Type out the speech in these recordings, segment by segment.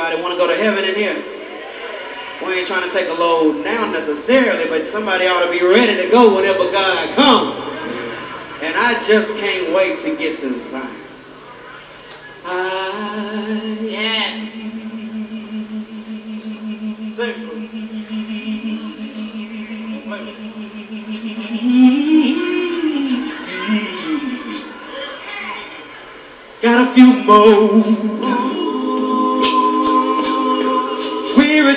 Everybody want to go to heaven in here. We ain't trying to take a load down necessarily, but somebody ought to be ready to go whenever God comes. And I just can't wait to get to Zion. I yes. Got a few more.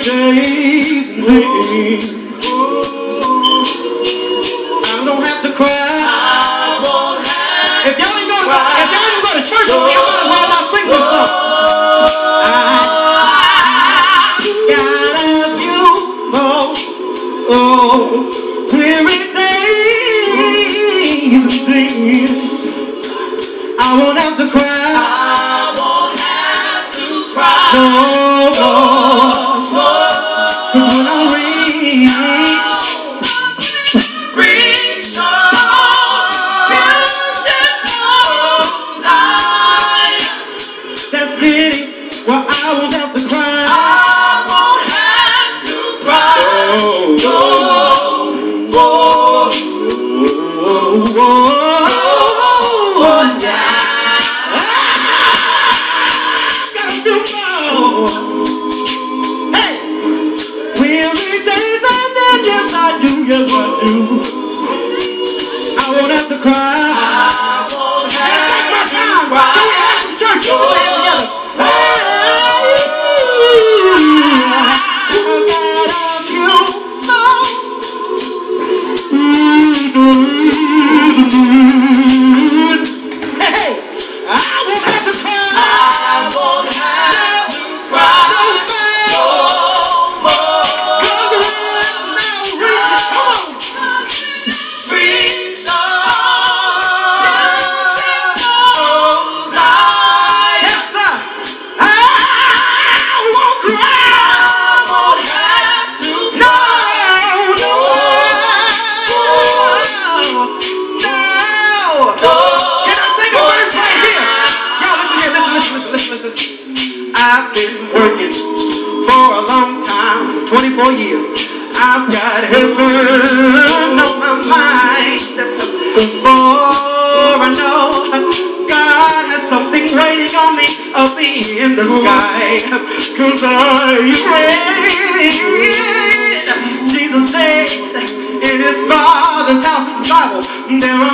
take me. there are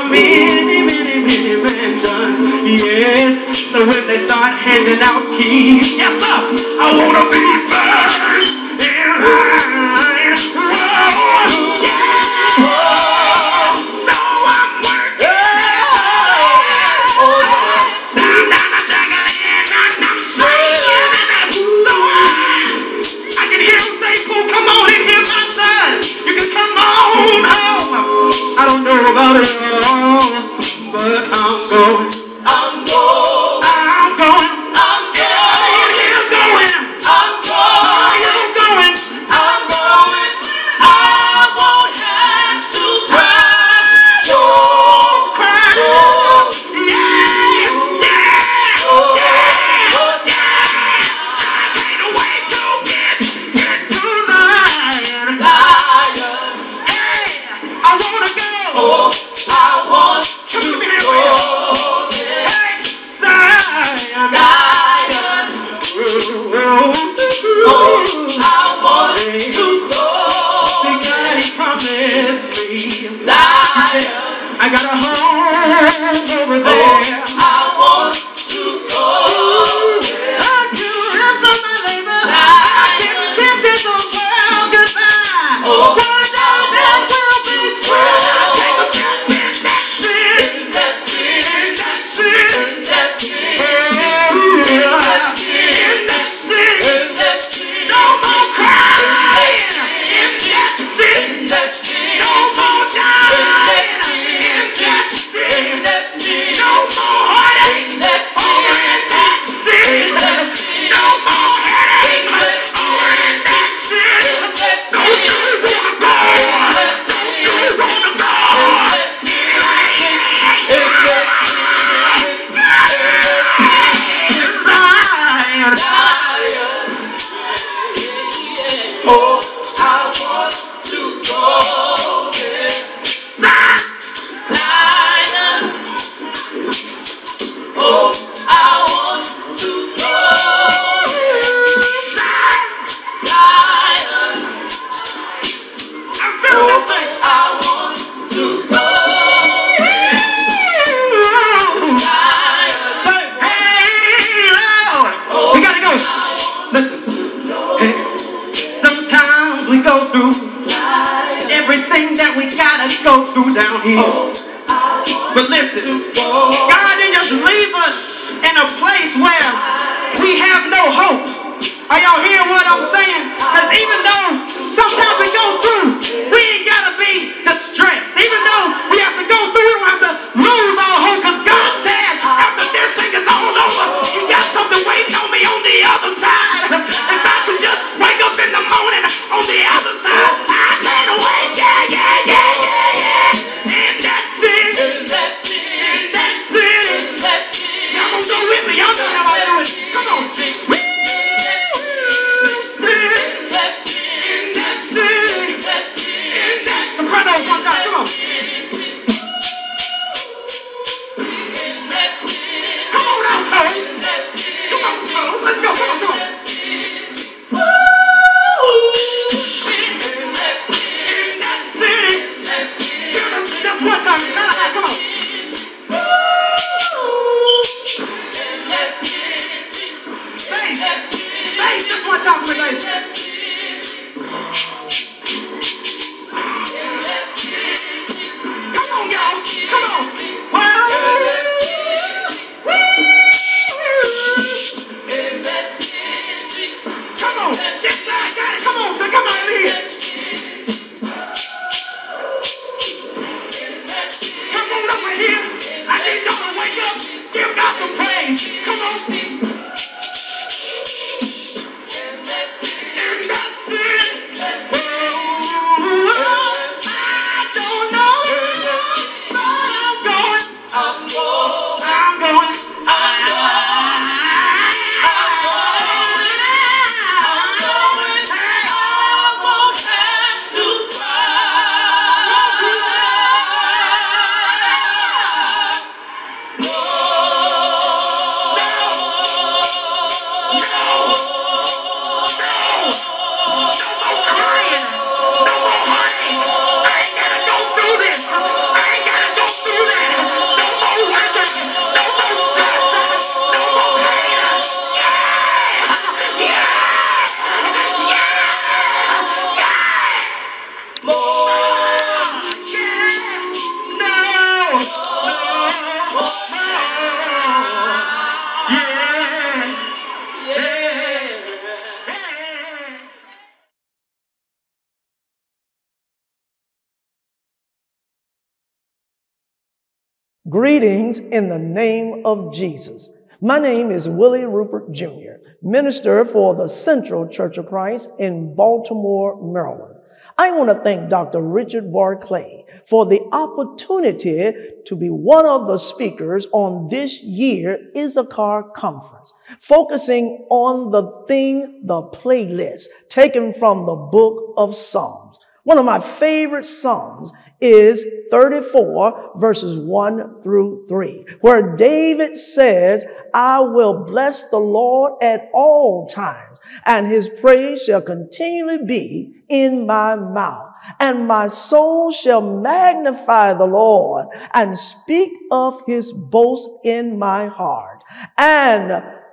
Greetings in the name of Jesus. My name is Willie Rupert Jr., minister for the Central Church of Christ in Baltimore, Maryland. I want to thank Dr. Richard Barclay for the opportunity to be one of the speakers on this year Issachar conference, focusing on the thing, the playlist, taken from the book of Psalms. One of my favorite Psalms is 34 verses 1 through 3, where David says, I will bless the Lord at all times, and his praise shall continually be in my mouth. And my soul shall magnify the Lord and speak of his boast in my heart. And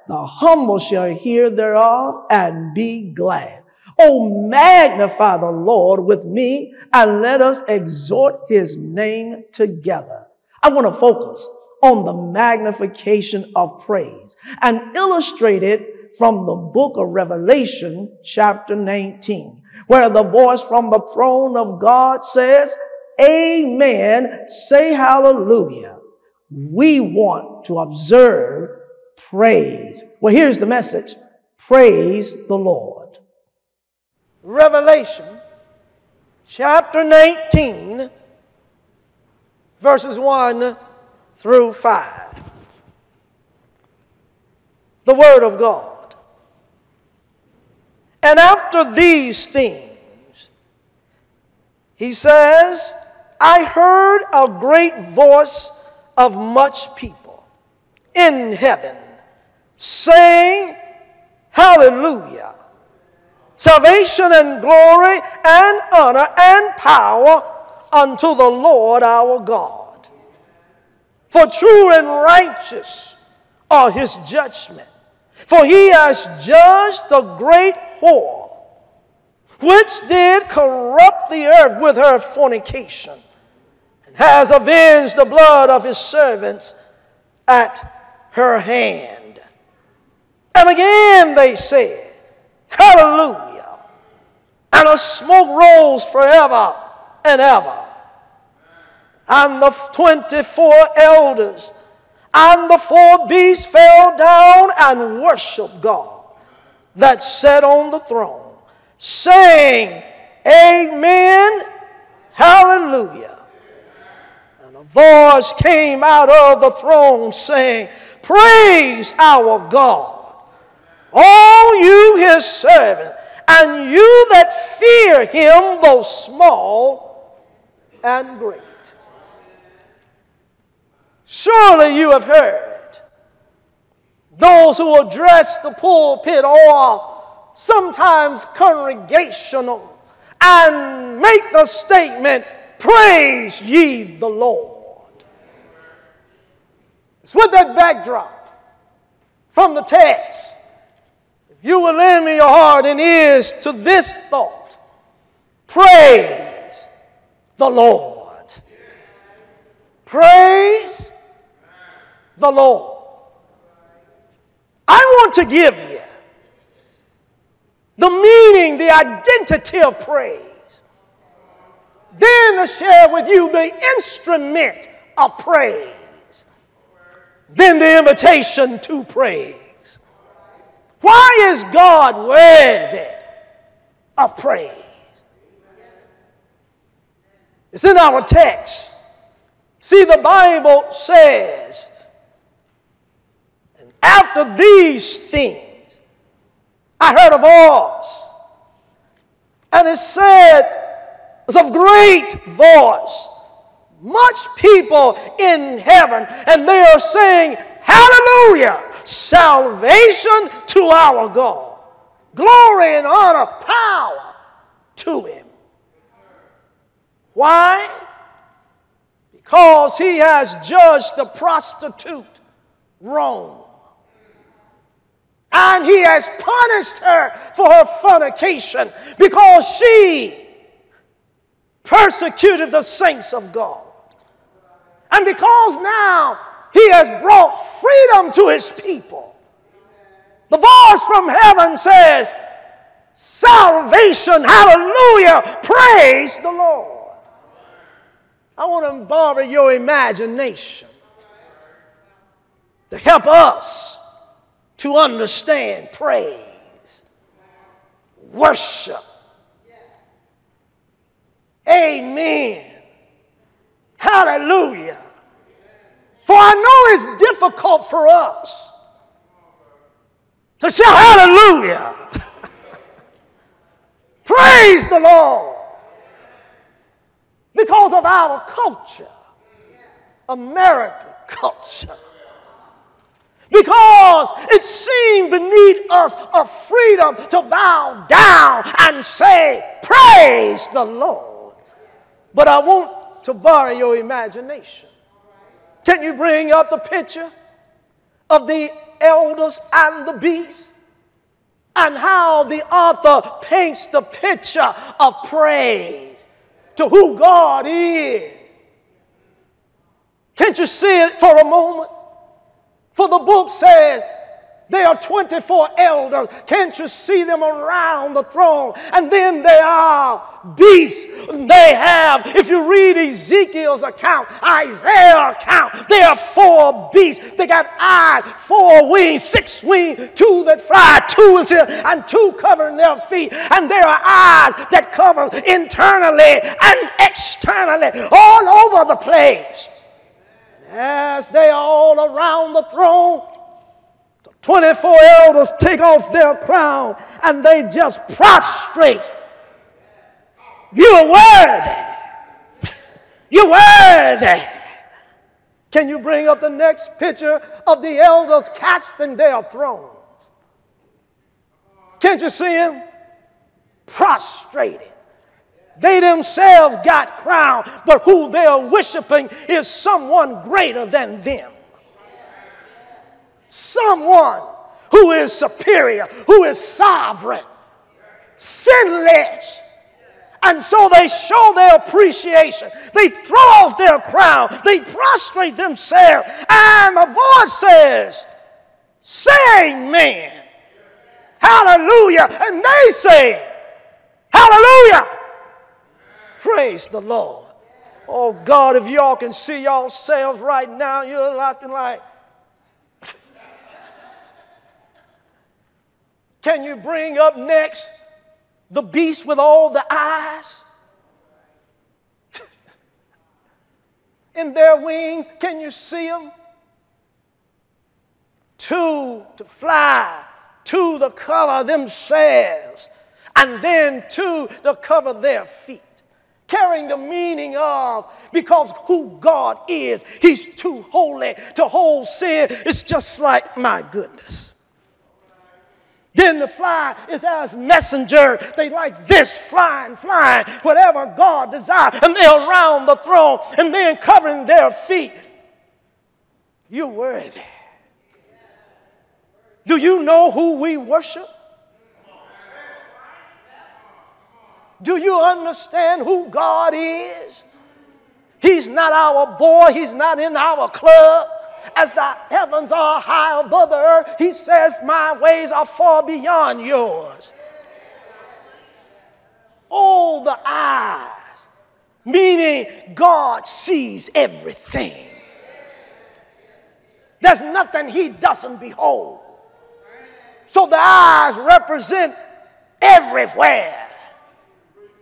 the humble shall hear thereof and be glad. Oh, magnify the Lord with me and let us exhort his name together. I want to focus on the magnification of praise and illustrate it from the book of Revelation, chapter 19, where the voice from the throne of God says, Amen. Say hallelujah. We want to observe praise. Well, here's the message. Praise the Lord. Revelation chapter 19, verses 1 through 5. The Word of God. And after these things, he says, I heard a great voice of much people in heaven saying, Hallelujah. Salvation and glory and honor and power unto the Lord our God. For true and righteous are his judgment. For he has judged the great whore, which did corrupt the earth with her fornication, and has avenged the blood of his servants at her hand. And again they said, Hallelujah. And a smoke rose forever and ever. And the 24 elders and the four beasts fell down and worshiped God that sat on the throne, saying, Amen, Hallelujah. And a voice came out of the throne saying, Praise our God, all you his servants, and you that fear him, both small and great. Surely you have heard those who address the pulpit or sometimes congregational and make the statement, Praise ye the Lord. It's with that backdrop from the text. You will lend me your heart and ears to this thought, praise the Lord. Praise the Lord. I want to give you the meaning, the identity of praise. Then to share with you the instrument of praise. Then the invitation to praise. Why is God worthy of praise? It's in our text. See, the Bible says and after these things, I heard a voice, and it said, "It's of great voice, much people in heaven, and they are saying, Hallelujah! Salvation to our God, glory and honor, power to Him. Why? Because He has judged the prostitute wrong and he has punished her for her fornication because she persecuted the saints of God. And because now he has brought freedom to his people, the voice from heaven says, Salvation, hallelujah, praise the Lord. I want to borrow your imagination to help us to understand praise, worship. Amen. Hallelujah. For I know it's difficult for us to shout hallelujah. Praise the Lord. Because of our culture, American culture. Because it seemed beneath us a freedom to bow down and say, Praise the Lord. But I want to borrow your imagination. Can you bring up the picture of the elders and the beasts? And how the author paints the picture of praise to who God is. Can't you see it for a moment? For the book says there are 24 elders. Can't you see them around the throne? And then there are beasts. They have, if you read Ezekiel's account, Isaiah's account, they are four beasts. They got eyes, four wings, six wings, two that fly, two is here, and two covering their feet. And there are eyes that cover internally and externally all over the place as they are all around the throne, 24 elders take off their crown and they just prostrate. You're worthy. You're worthy. Can you bring up the next picture of the elders casting their thrones? Can't you see them? Prostrated. They themselves got crowned, but who they're worshiping is someone greater than them. Someone who is superior, who is sovereign, sinless. And so they show their appreciation. They throw off their crown. They prostrate themselves. And the voice says, Sing, man. Hallelujah. And they say, Hallelujah. Praise the Lord. Oh God, if y'all can see yourselves right now, you're looking like. Can you bring up next the beast with all the eyes? In their wings, can you see them? Two to fly, to cover themselves, and then to cover their feet carrying the meaning of because who God is, He's too holy to hold sin. It's just like, my goodness. Then the fly is as messenger. They like this flying, flying, whatever God desires. And they're around the throne and then covering their feet. You're worthy. Do you know who we worship? Do you understand who God is? He's not our boy, He's not in our club. As the heavens are high above the earth, He says, My ways are far beyond yours. All the eyes, meaning God sees everything. There's nothing He doesn't behold. So the eyes represent everywhere.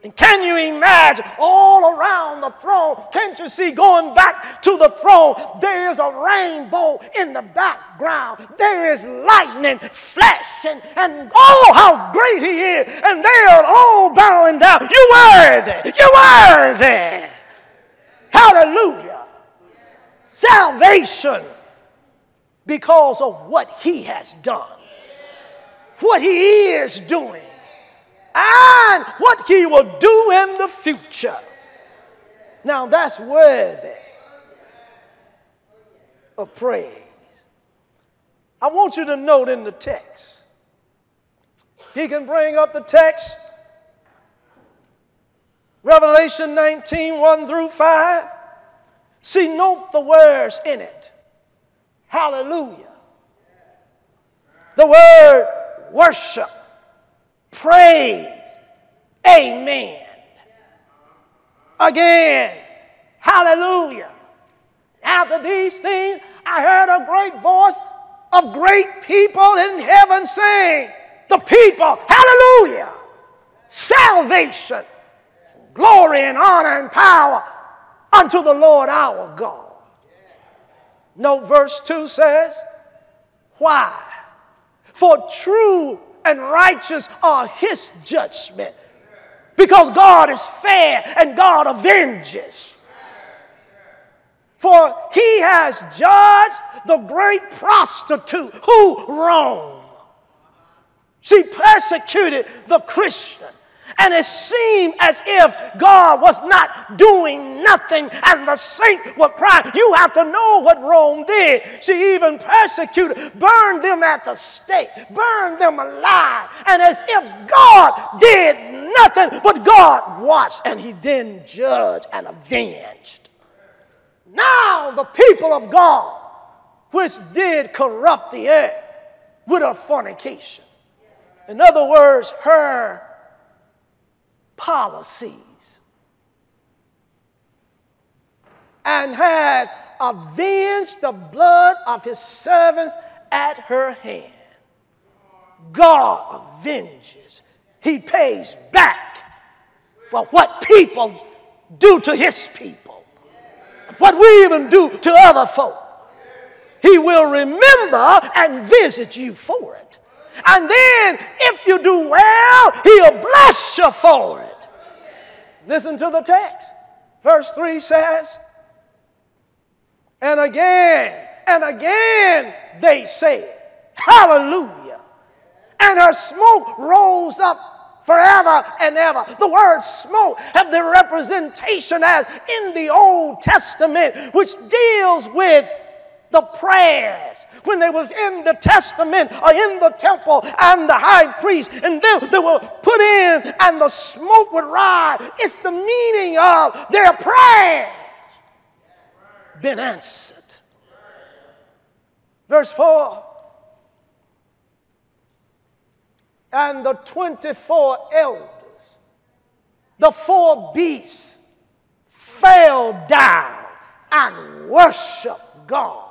And can you imagine all around the throne? Can't you see going back to the throne? There is a rainbow in the background. There is lightning flashing, and oh, how great He is! And they are all bowing down. You worthy! You worthy! Hallelujah! Salvation because of what He has done, what He is doing and what he will do in the future. Now that's worthy of praise. I want you to note in the text. He can bring up the text. Revelation 19, 1 through 5. See, note the words in it. Hallelujah. The word worship praise. Amen. Again, hallelujah. After these things, I heard a great voice of great people in heaven saying, The people, hallelujah, salvation, glory and honor and power unto the Lord our God. Note verse 2 says, Why? For true and righteous are his judgment. Because God is fair and God avenges. For he has judged the great prostitute who Rome. She persecuted the Christian and it seemed as if God was not doing nothing and the saint would cry, You have to know what Rome did. She even persecuted, burned them at the stake, burned them alive. And as if God did nothing, but God watched and he then judged and avenged. Now the people of God, which did corrupt the earth with a fornication. In other words, her policies and had avenged the blood of his servants at her hand. God avenges, he pays back for what people do to his people, what we even do to other folk. he will remember and visit you for it. And then, if you do well, he'll bless you for it. Listen to the text. Verse 3 says, And again and again they said, Hallelujah. And her smoke rose up forever and ever. The word smoke have the representation as in the Old Testament, which deals with the prayers when they was in the testament or in the temple and the high priest and then they were put in and the smoke would rise. It's the meaning of their prayers been answered. Verse 4 and the 24 elders the four beasts fell down and worshiped God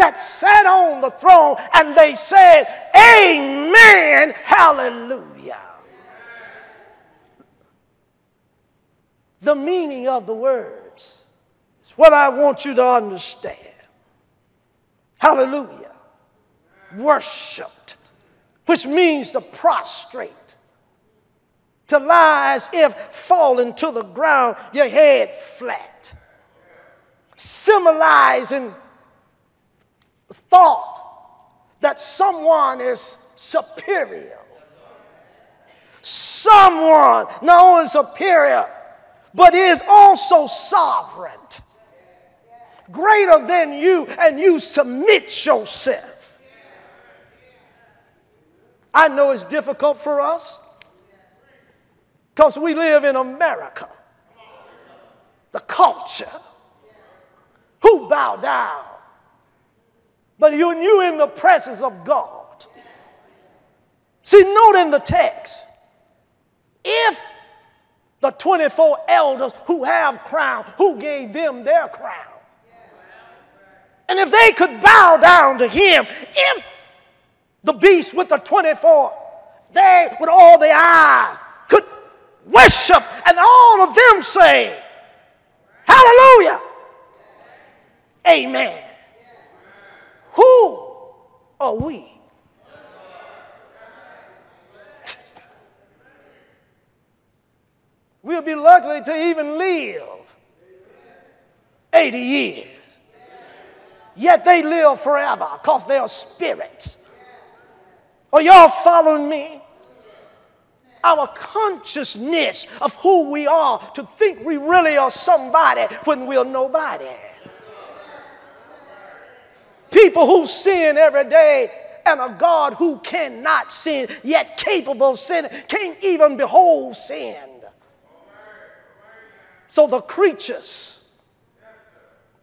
that sat on the throne and they said, Amen, hallelujah. The meaning of the words is what I want you to understand. Hallelujah. Worshipped, which means to prostrate, to lie as if falling to the ground, your head flat, symbolizing thought that someone is superior. Someone not only superior, but is also sovereign, greater than you, and you submit yourself. I know it's difficult for us because we live in America, the culture. Who bow down? But you knew in the presence of God. See, note in the text, if the 24 elders who have crown, who gave them their crown? And if they could bow down to him, if the beast with the 24, they with all the eye could worship and all of them say, Hallelujah, Amen. Who are we? We'll be lucky to even live 80 years. Yet they live forever because they are spirits. Are y'all following me? Our consciousness of who we are to think we really are somebody when we're nobody. People who sin every day and a God who cannot sin, yet capable of sin, can't even behold sin. So the creatures,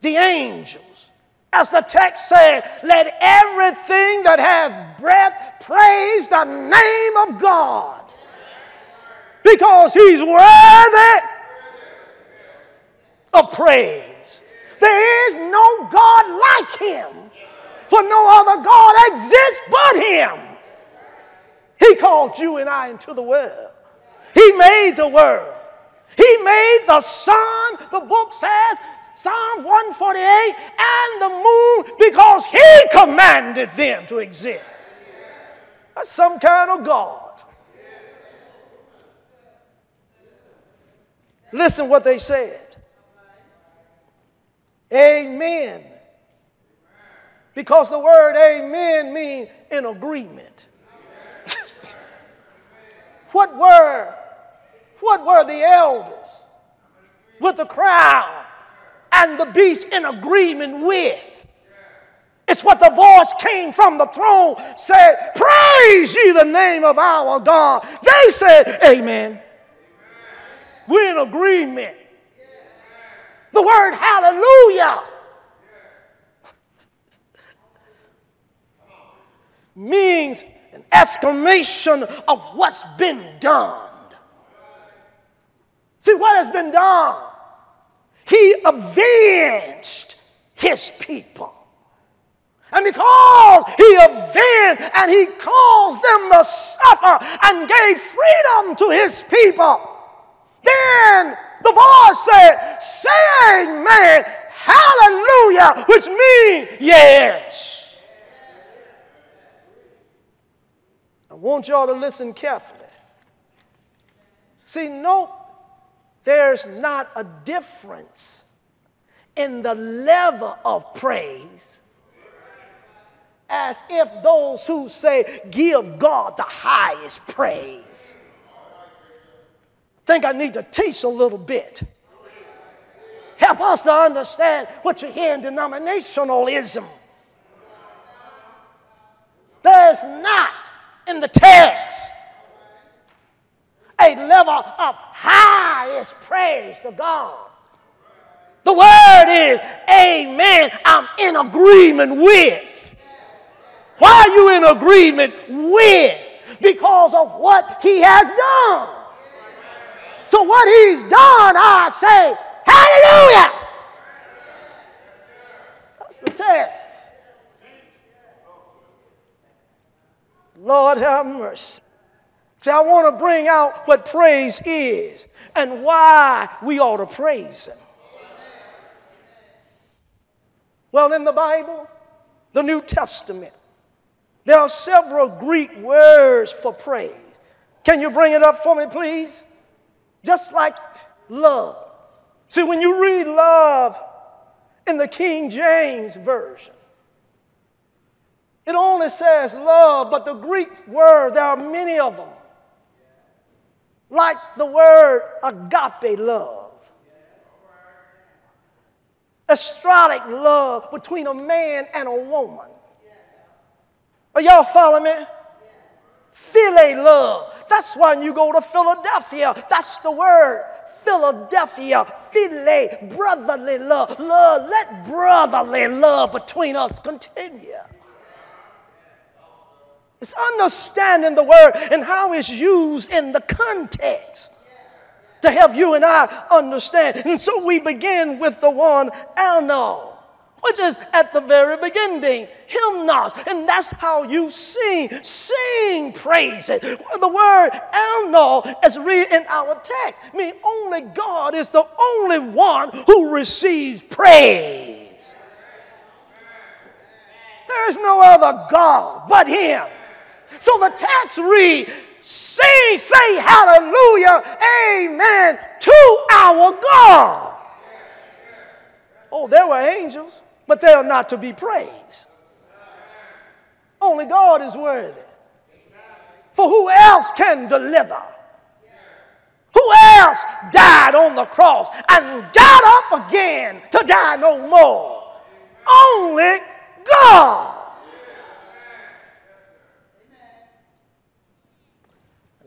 the angels, as the text said, let everything that hath breath praise the name of God. Because he's worthy of praise. There is no God like him for no other God exists but Him. He called you and I into the world. He made the world. He made the sun, the book says, Psalms 148, and the moon because He commanded them to exist. That's some kind of God. Listen what they said. Amen because the word amen means in agreement. what were what were the elders with the crowd and the beast in agreement with? It's what the voice came from the throne said, Praise ye the name of our God. They said, Amen. We're in agreement. The word hallelujah means an exclamation of what's been done. See what has been done? He avenged his people. And because he avenged and he caused them to suffer and gave freedom to his people, then the voice said, Say amen, hallelujah, which means yes. I want y'all to listen carefully. See, note there's not a difference in the level of praise as if those who say, give God the highest praise. Think I need to teach a little bit. Help us to understand what you hear in denominationalism. There's not in the text a level of highest praise to God. The word is, Amen. I'm in agreement with. Why are you in agreement with? Because of what he has done. So, what he's done, I say, Hallelujah! That's the text. Lord have mercy. See, I want to bring out what praise is and why we ought to praise Him. Well, in the Bible, the New Testament, there are several Greek words for praise. Can you bring it up for me, please? Just like love. See, when you read love in the King James Version, it only says love, but the Greek word, there are many of them. Like the word agape love, erotic love between a man and a woman. Are y'all following me? Philia love. That's when you go to Philadelphia. That's the word. Philadelphia, Phile, brotherly love. Love, let brotherly love between us continue. It's understanding the word and how it's used in the context to help you and I understand. And so we begin with the one, aineo which is at the very beginning, hymnos. And that's how you sing. Sing praises. The word aineo, as read in our text, means only God is the only one who receives praise. There is no other God but Him. So the text reads, Sing, say hallelujah, amen to our God. Oh, there were angels but they are not to be praised. Only God is worthy. For who else can deliver? Who else died on the cross and got up again to die no more? Only God.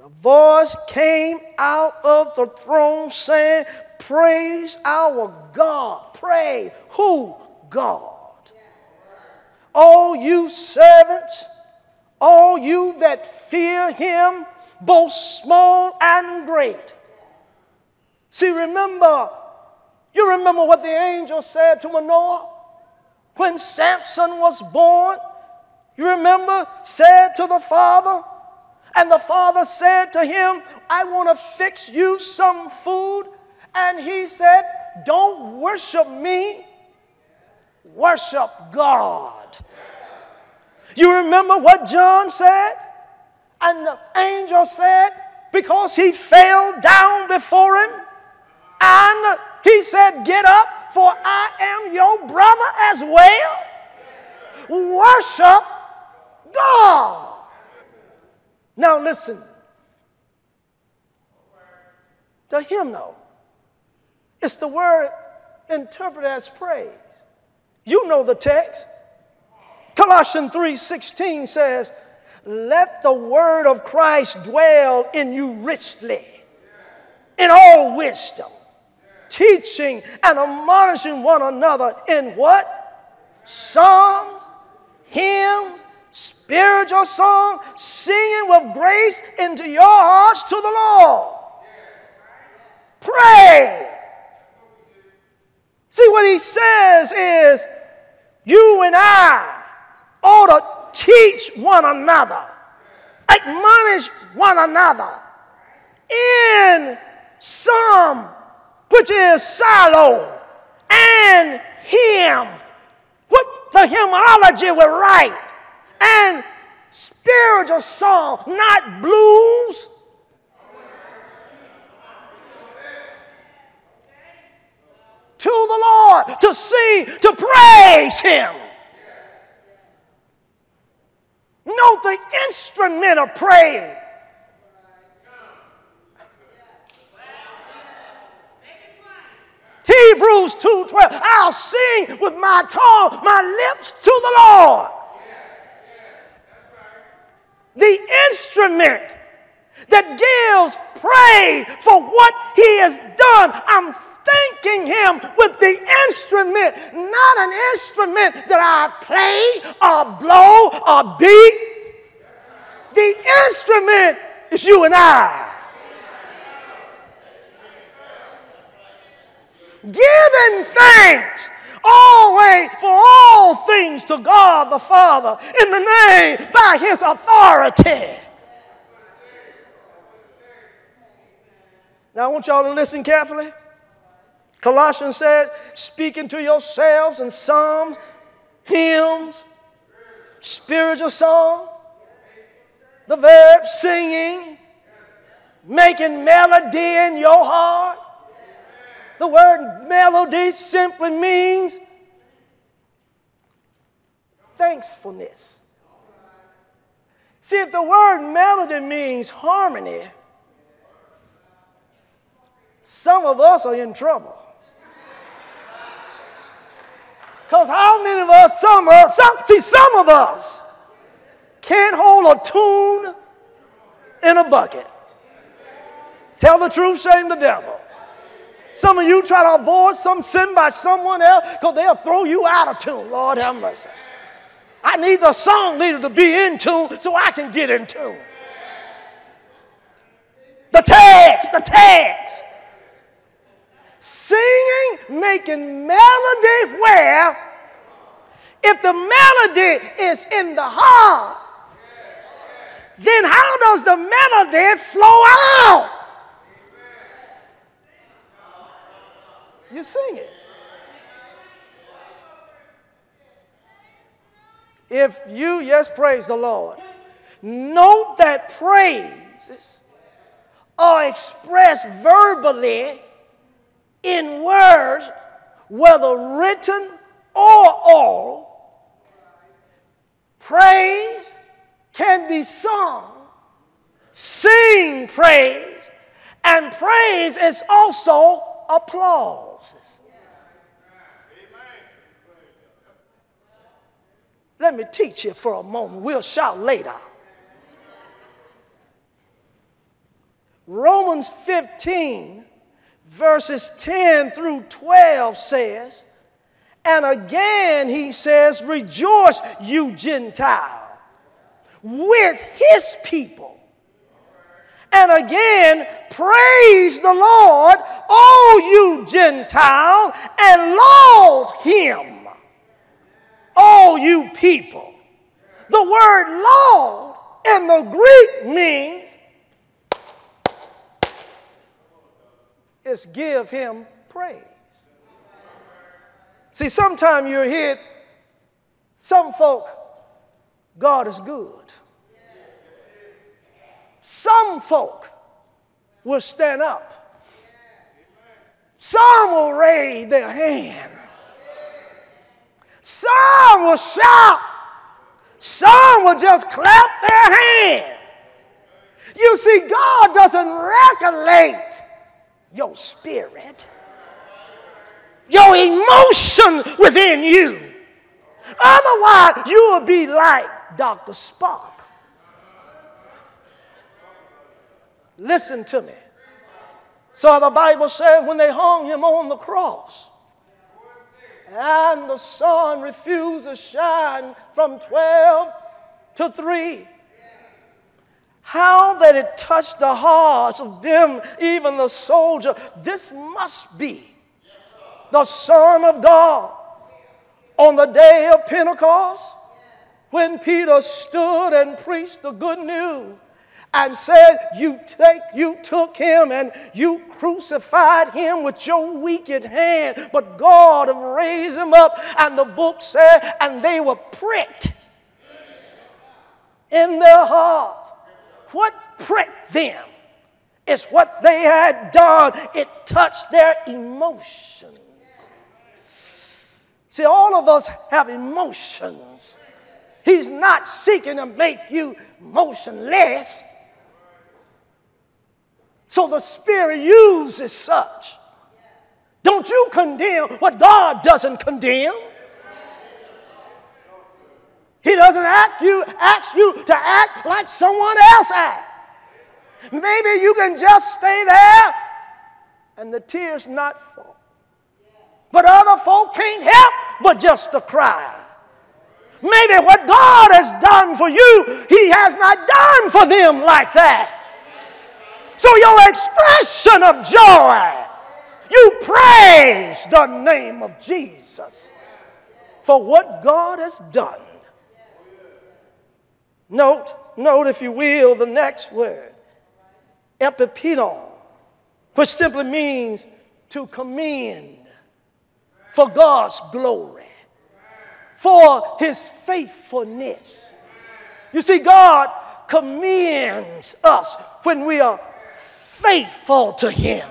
And a voice came out of the throne saying, Praise our God. Praise who? God. All you servants, all you that fear him, both small and great. See, remember, you remember what the angel said to Manoah when Samson was born? You remember, said to the father, and the father said to him, I want to fix you some food. And he said, Don't worship me, worship God. You remember what John said? And the angel said, because he fell down before him, and he said, Get up, for I am your brother as well. Worship God. Now listen. The hymnal. It's the word interpreted as praise. You know the text. Colossians 3:16 says, "Let the word of Christ dwell in you richly, in all wisdom, teaching and admonishing one another in what? Psalms, hymns, spiritual song, singing with grace into your hearts to the Lord. Pray See, what he says is, you and I ought to teach one another, admonish one another in some which is Shiloh and hymn. what the hymnology with right. And spiritual song, not blues. To the Lord, to sing, to praise Him. Note the instrument of praise. Hebrews 2:12. I'll sing with my tongue, my lips to the Lord. The instrument that gives praise for what he has done. I'm thanking him with the instrument, not an instrument that I play or blow or beat. The instrument is you and I. Giving thanks always for all things to God the Father in the name by his authority. Now I want y'all to listen carefully. Colossians said, speaking to yourselves in psalms, hymns, spiritual song, the verb singing, making melody in your heart. The word melody simply means thankfulness. See, if the word melody means harmony, some of us are in trouble. Because how many of us, some of us, some, see, some of us can't hold a tune in a bucket. Tell the truth, shame the devil. Some of you try to avoid some sin by someone else because they'll throw you out of tune. Lord have mercy. I need the song leader to be in tune so I can get in tune. The text, the text. Singing, making melody where? If the melody is in the heart, then how does the melody flow out? You sing it. If you, yes, praise the Lord. Note that praises are expressed verbally in words, whether written or oral. Praise can be sung, sing praise, and praise is also applause. Let me teach you for a moment. We'll shout later. Romans 15, verses 10 through 12 says, and again he says, Rejoice, you Gentile, with his people. And again, praise the Lord, all you Gentile, and laud him all you people. The word laud in the Greek means is give him praise. See, sometimes you're hit, some folk, God is good. Some folk will stand up. Some will raise their hand. Some will shout. Some will just clap their hands. You see, God doesn't regulate your spirit, your emotion within you. Otherwise, you will be like Dr. Spock. Listen to me. So the Bible says when they hung him on the cross, and the sun refused to shine from 12 to 3. How that it touched the hearts of them, even the soldier. This must be the Son of God. On the day of Pentecost, when Peter stood and preached the good news, and said, You take, you took him and you crucified him with your wicked hand, but God have raised him up. And the book said, and they were pricked in their heart. What pricked them is what they had done. It touched their emotions. See, all of us have emotions. He's not seeking to make you motionless. So the Spirit uses such. Don't you condemn what God doesn't condemn. He doesn't ask you, ask you to act like someone else acts. Maybe you can just stay there and the tears not fall. But other folk can't help but just to cry. Maybe what God has done for you, He has not done for them like that. So your expression of joy, you praise the name of Jesus for what God has done. Note, note if you will, the next word, epipedon, which simply means to commend for God's glory, for his faithfulness. You see, God commends us when we are faithful to him.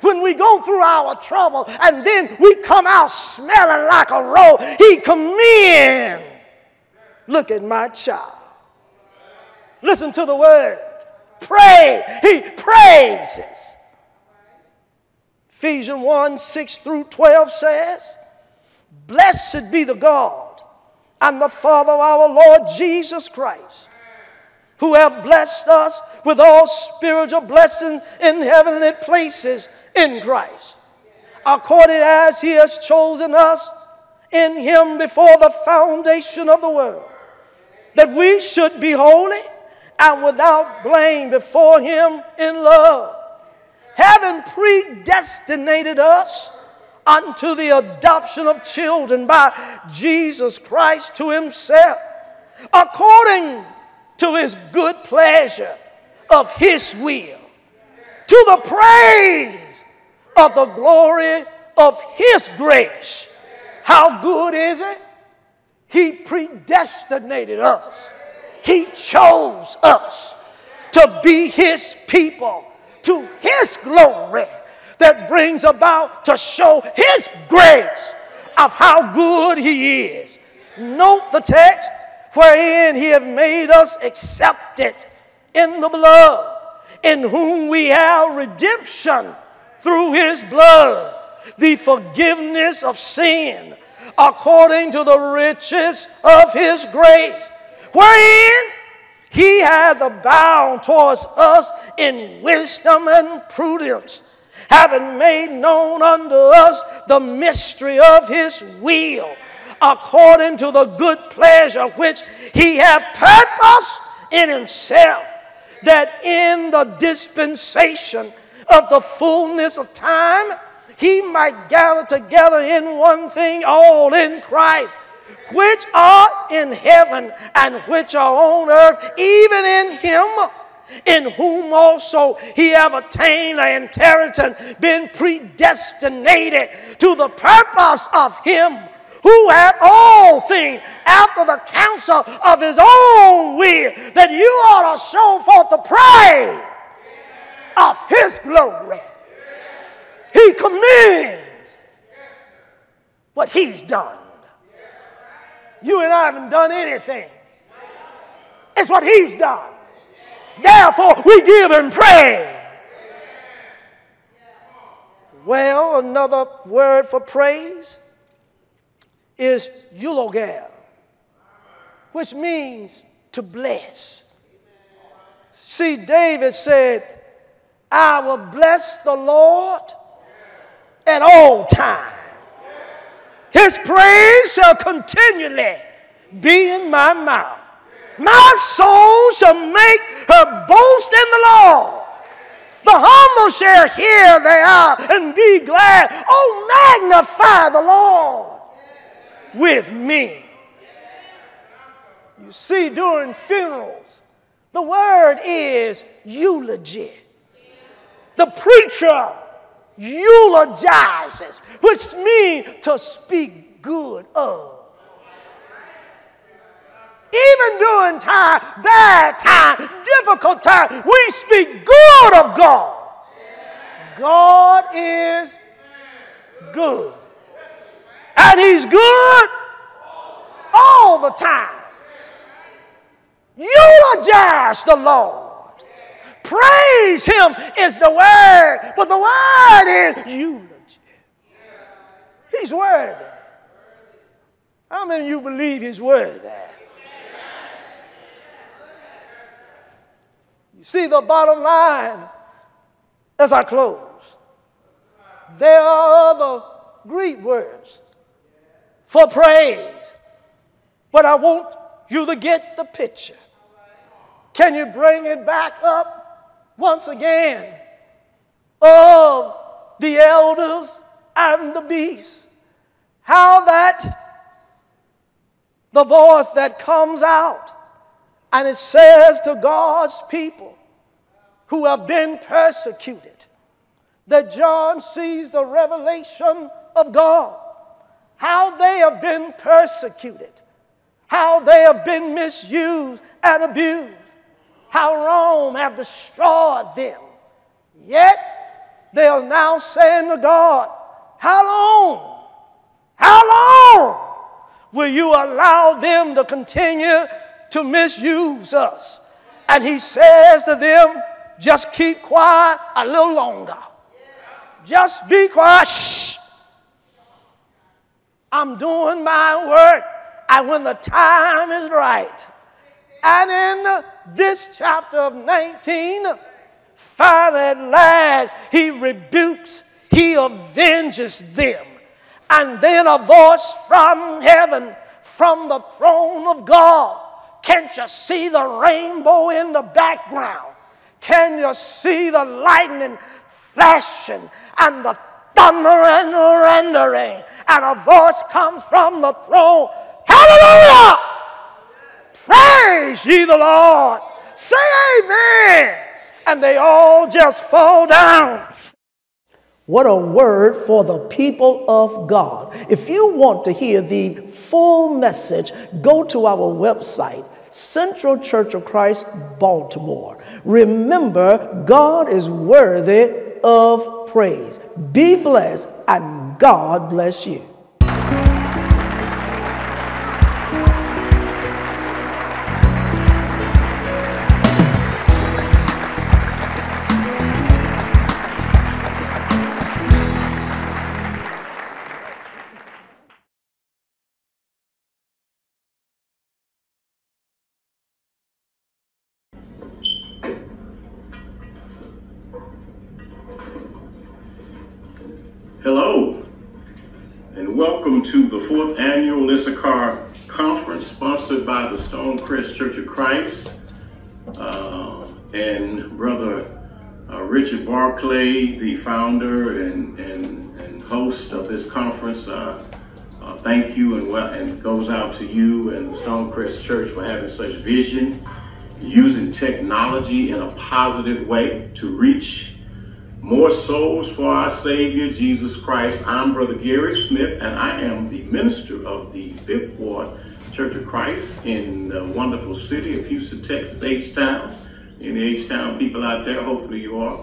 When we go through our trouble and then we come out smelling like a rose, he commends Look at my child. Listen to the word. Pray. He praises. Ephesians 1 6 through 12 says, Blessed be the God and the Father of our Lord Jesus Christ, who have blessed us with all spiritual blessings in heavenly places in Christ, according as he has chosen us in him before the foundation of the world that we should be holy and without blame before Him in love, having predestinated us unto the adoption of children by Jesus Christ to Himself, according to His good pleasure of His will, to the praise of the glory of His grace. How good is it? He predestinated us. He chose us to be His people to His glory that brings about to show His grace of how good He is. Note the text wherein He hath made us accepted in the blood, in whom we have redemption through His blood, the forgiveness of sin according to the riches of his grace, wherein he hath abound towards us in wisdom and prudence, having made known unto us the mystery of his will, according to the good pleasure which he hath purposed in himself, that in the dispensation of the fullness of time, he might gather together in one thing all in Christ, which are in heaven and which are on earth, even in him in whom also he have attained an inheritance, been predestinated to the purpose of him who hath all things after the counsel of his own will, that you ought to show forth the praise of his glory. He commends what he's done. You and I haven't done anything. It's what he's done. Therefore, we give him praise. Well, another word for praise is eulogeo, which means to bless. See, David said, I will bless the Lord at all times. His praise shall continually be in my mouth. My soul shall make her boast in the Lord. The humble shall hear thereof and be glad. Oh, magnify the Lord with me. You see, during funerals, The word is eulogy. The preacher eulogizes, which means to speak good of. Even during time, bad time, difficult time, we speak good of God. God is good. And He's good all the time. Eulogize the Lord. Praise Him is the word, but the word is eulogy. He's worthy. How many of you believe He's worthy? You see, the bottom line as I close, there are other Greek words for praise, but I want you to get the picture. Can you bring it back up once again of the elders and the beasts? How that the voice that comes out and it says to God's people who have been persecuted that John sees the revelation of God, how they have been persecuted, how they have been misused and abused, how Rome have destroyed them. Yet they are now saying to God, How long? How long will you allow them to continue to misuse us. And he says to them, just keep quiet a little longer. Just be quiet. Shh. I'm doing my work. And when the time is right. And in this chapter of 19, finally at last, he rebukes, he avenges them. And then a voice from heaven, from the throne of God, can't you see the rainbow in the background? Can you see the lightning flashing and the thunder and rendering? And a voice comes from the throne Hallelujah! Praise ye the Lord. Say amen. And they all just fall down. What a word for the people of God. If you want to hear the full message, go to our website Central Church of Christ, Baltimore. Remember, God is worthy of praise. Be blessed, and God bless you. Uh, and Brother uh, Richard Barclay, the founder and, and, and host of this conference. Uh, uh thank you and, well, and goes out to you and Stonecrest Church for having such vision, using technology in a positive way to reach more souls for our Savior, Jesus Christ. I'm Brother Gary Smith, and I am the minister of the Fifth Ward Church of Christ in the wonderful city of Houston, Texas, H-Town. Any H-Town people out there, hopefully you are.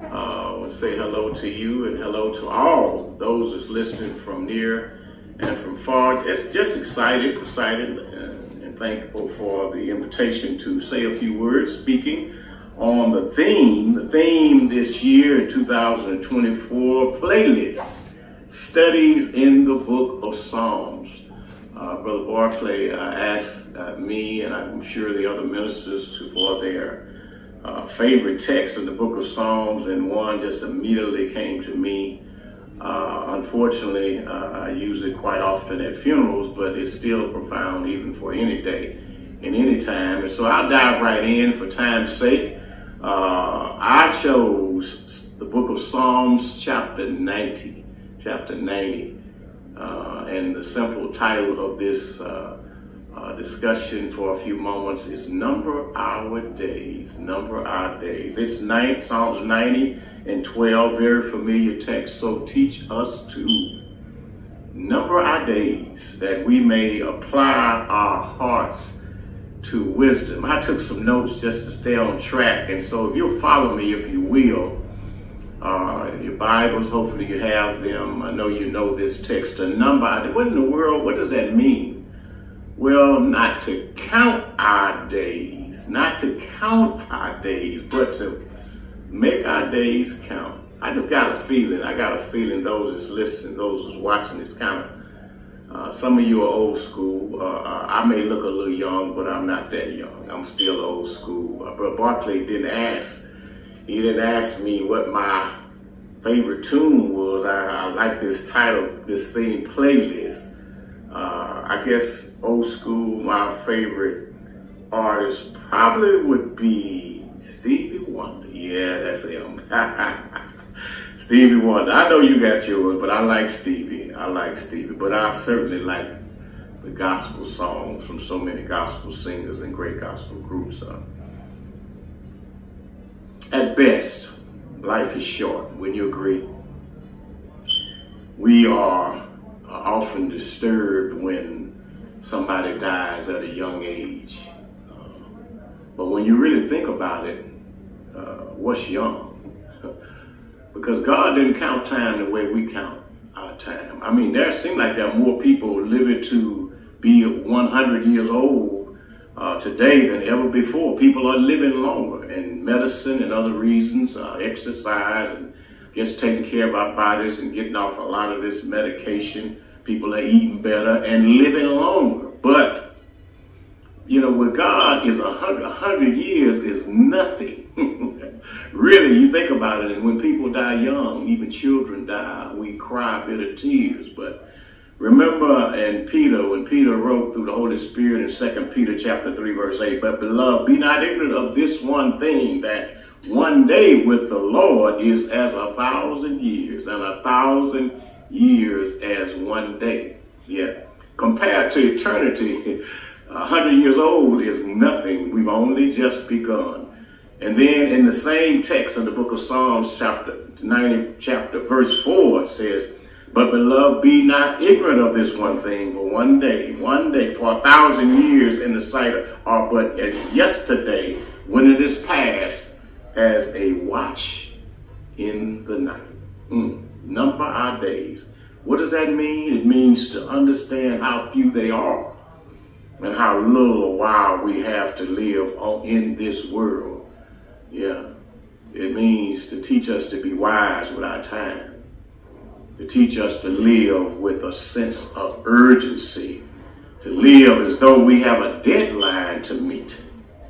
Uh, say hello to you and hello to all those that's listening from near and from far. It's just excited, excited, and, and thankful for the invitation to say a few words, speaking on the theme, the theme this year in 2024, playlist, studies in the book of Psalms. Uh, Brother Barclay uh, asked uh, me, and I'm sure the other ministers, to, for their uh, favorite text in the book of Psalms, and one just immediately came to me. Uh, unfortunately, uh, I use it quite often at funerals, but it's still profound even for any day and any time. And so I'll dive right in for time's sake. I chose the book of Psalms, chapter 90. Chapter 90. And the simple title of this uh, uh, discussion for a few moments is number our days. Number our days. It's nine, Psalms 90 and 12, very familiar text. So teach us to number our days that we may apply our hearts to wisdom. I took some notes just to stay on track. And so if you'll follow me, if you will, uh, your Bibles, hopefully you have them. I know you know this text, a number. What in the world, what does that mean? Well, not to count our days, not to count our days, but to make our days count. I just got a feeling, I got a feeling those that's listening, those that's watching this kind of, uh, some of you are old school. Uh, uh, I may look a little young, but I'm not that young. I'm still old school. Uh, but Barclay didn't ask, he didn't ask me what my favorite tune was. I, I like this title, this theme playlist. Uh, I guess old school, my favorite artist probably would be Stevie Wonder. Yeah, that's him. Stevie Wonder. I know you got yours, but I like Stevie. I like Stevie, but I certainly like the gospel songs from so many gospel singers and great gospel groups. Uh, at best, life is short. Wouldn't you agree? We are often disturbed when somebody dies at a young age. Uh, but when you really think about it, uh, what's young? because God didn't count time the way we count our time. I mean, there seem like there are more people living to be 100 years old uh, today than ever before. People are living longer, and medicine and other reasons, uh, exercise, and just taking care of our bodies and getting off a lot of this medication People are eating better and living longer. But, you know, with God is a hundred, years is nothing. really, you think about it, and when people die young, even children die, we cry bitter tears. But remember in Peter, when Peter wrote through the Holy Spirit in Second Peter chapter 3, verse 8, but beloved, be not ignorant of this one thing that one day with the Lord is as a thousand years, and a thousand years as one day. Yeah. Compared to eternity, a hundred years old is nothing. We've only just begun. And then in the same text in the book of Psalms, chapter 90, chapter verse 4, it says, But beloved, be not ignorant of this one thing, for one day, one day, for a thousand years in the sight of are but as yesterday when it is past as a watch in the night. Mm number our days. What does that mean? It means to understand how few they are and how little a while we have to live in this world. Yeah. It means to teach us to be wise with our time, to teach us to live with a sense of urgency, to live as though we have a deadline to meet.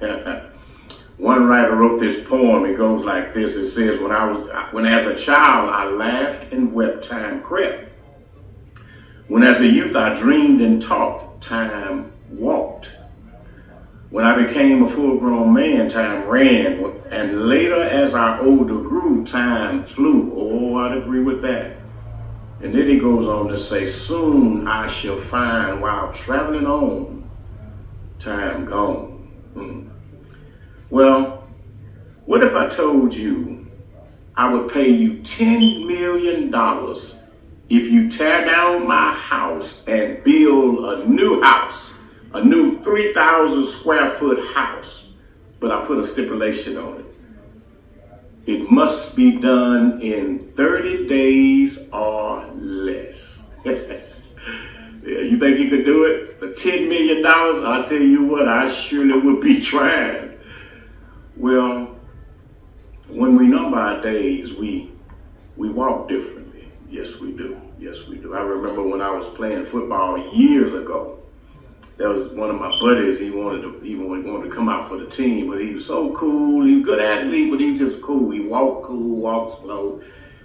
One writer wrote this poem. It goes like this. It says, when I was, when as a child, I laughed and wept, time crept. When as a youth, I dreamed and talked, time walked. When I became a full grown man, time ran. And later, as I older grew, time flew. Oh, I'd agree with that. And then he goes on to say, soon I shall find while traveling on, time gone. Hmm. Well, what if I told you I would pay you $10 million if you tear down my house and build a new house, a new 3,000 square foot house, but I put a stipulation on it. It must be done in 30 days or less. you think you could do it for $10 million? I'll tell you what, I surely would be trying. Well, when we number our days, we we walk differently. Yes, we do. Yes, we do. I remember when I was playing football years ago. There was one of my buddies. He wanted to he wanted to come out for the team, but he was so cool. He was a good athlete, but he was just cool. He walked cool, walked slow.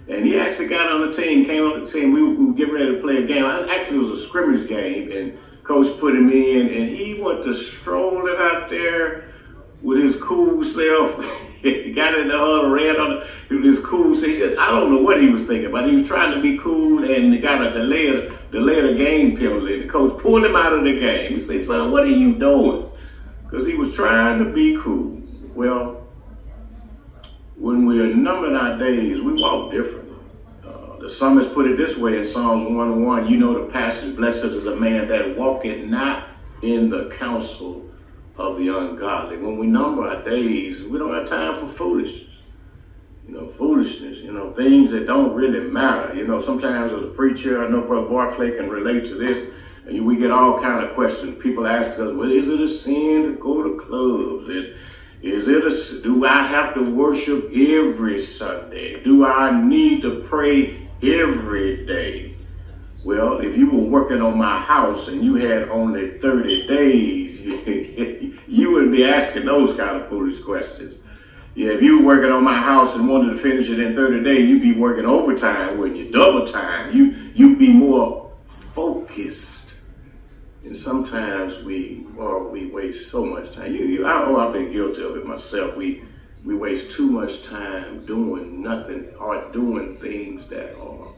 And he actually got on the team, came on the team. We, we were getting ready to play a game. Actually, it was a scrimmage game, and coach put him in, and he went to strolling out there with his cool self. he got in the huddle, ran on the, his cool self. I don't know what he was thinking, but he was trying to be cool and got a delay delay the game penalty. The coach pulled him out of the game. He said, son, what are you doing? Because he was trying to be cool. Well, when we are numbering our days, we walk differently. Uh, the psalmist put it this way in Psalms 101, you know the passage, blessed is a man that walketh not in the counsel of the ungodly. When we number our days, we don't have time for foolishness. You know, foolishness, you know, things that don't really matter. You know, sometimes as a preacher, I know Brother Barclay can relate to this, and we get all kind of questions. People ask us, well, is it a sin to go to clubs? It, is it a, do I have to worship every Sunday? Do I need to pray every day? Well, if you were working on my house and you had only 30 days, you wouldn't be asking those kind of foolish questions. Yeah, if you were working on my house and wanted to finish it in 30 days, you'd be working overtime, wouldn't you? Double time. You, you'd be more focused. And sometimes we, well, we waste so much time. You, you, I, oh, I've been guilty of it myself. We, we waste too much time doing nothing or doing things that are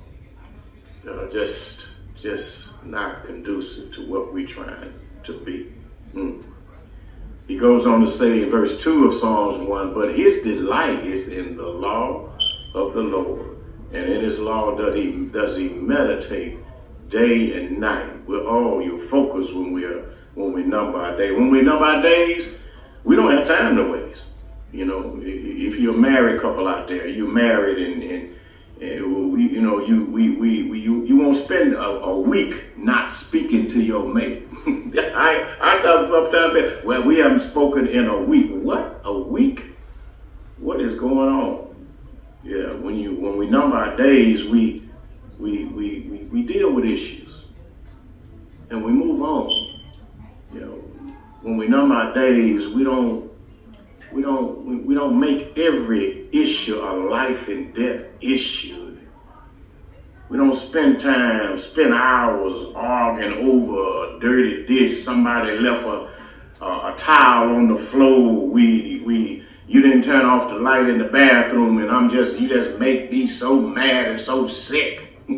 uh, just just not conducive to what we're trying to be. Mm. He goes on to say in verse 2 of Psalms 1, but his delight is in the law of the Lord, and in his law does he, does he meditate day and night. We're all your focus when we are when we number our day. When we number our days, we don't have time to waste. You know, if you're a married couple out there, you're married and, and and we, you know, you we, we, we you, you won't spend a, a week not speaking to your mate. I I tell sometimes, well, we haven't spoken in a week. What? A week? What is going on? Yeah, when you when we number our days, we we we we, we deal with issues and we move on. You know, when we number our days, we don't we don't we don't make every issue a life and death issue. We don't spend time, spend hours arguing over a dirty dish. Somebody left a, a, a towel on the floor. We we you didn't turn off the light in the bathroom, and I'm just you just make me so mad and so sick.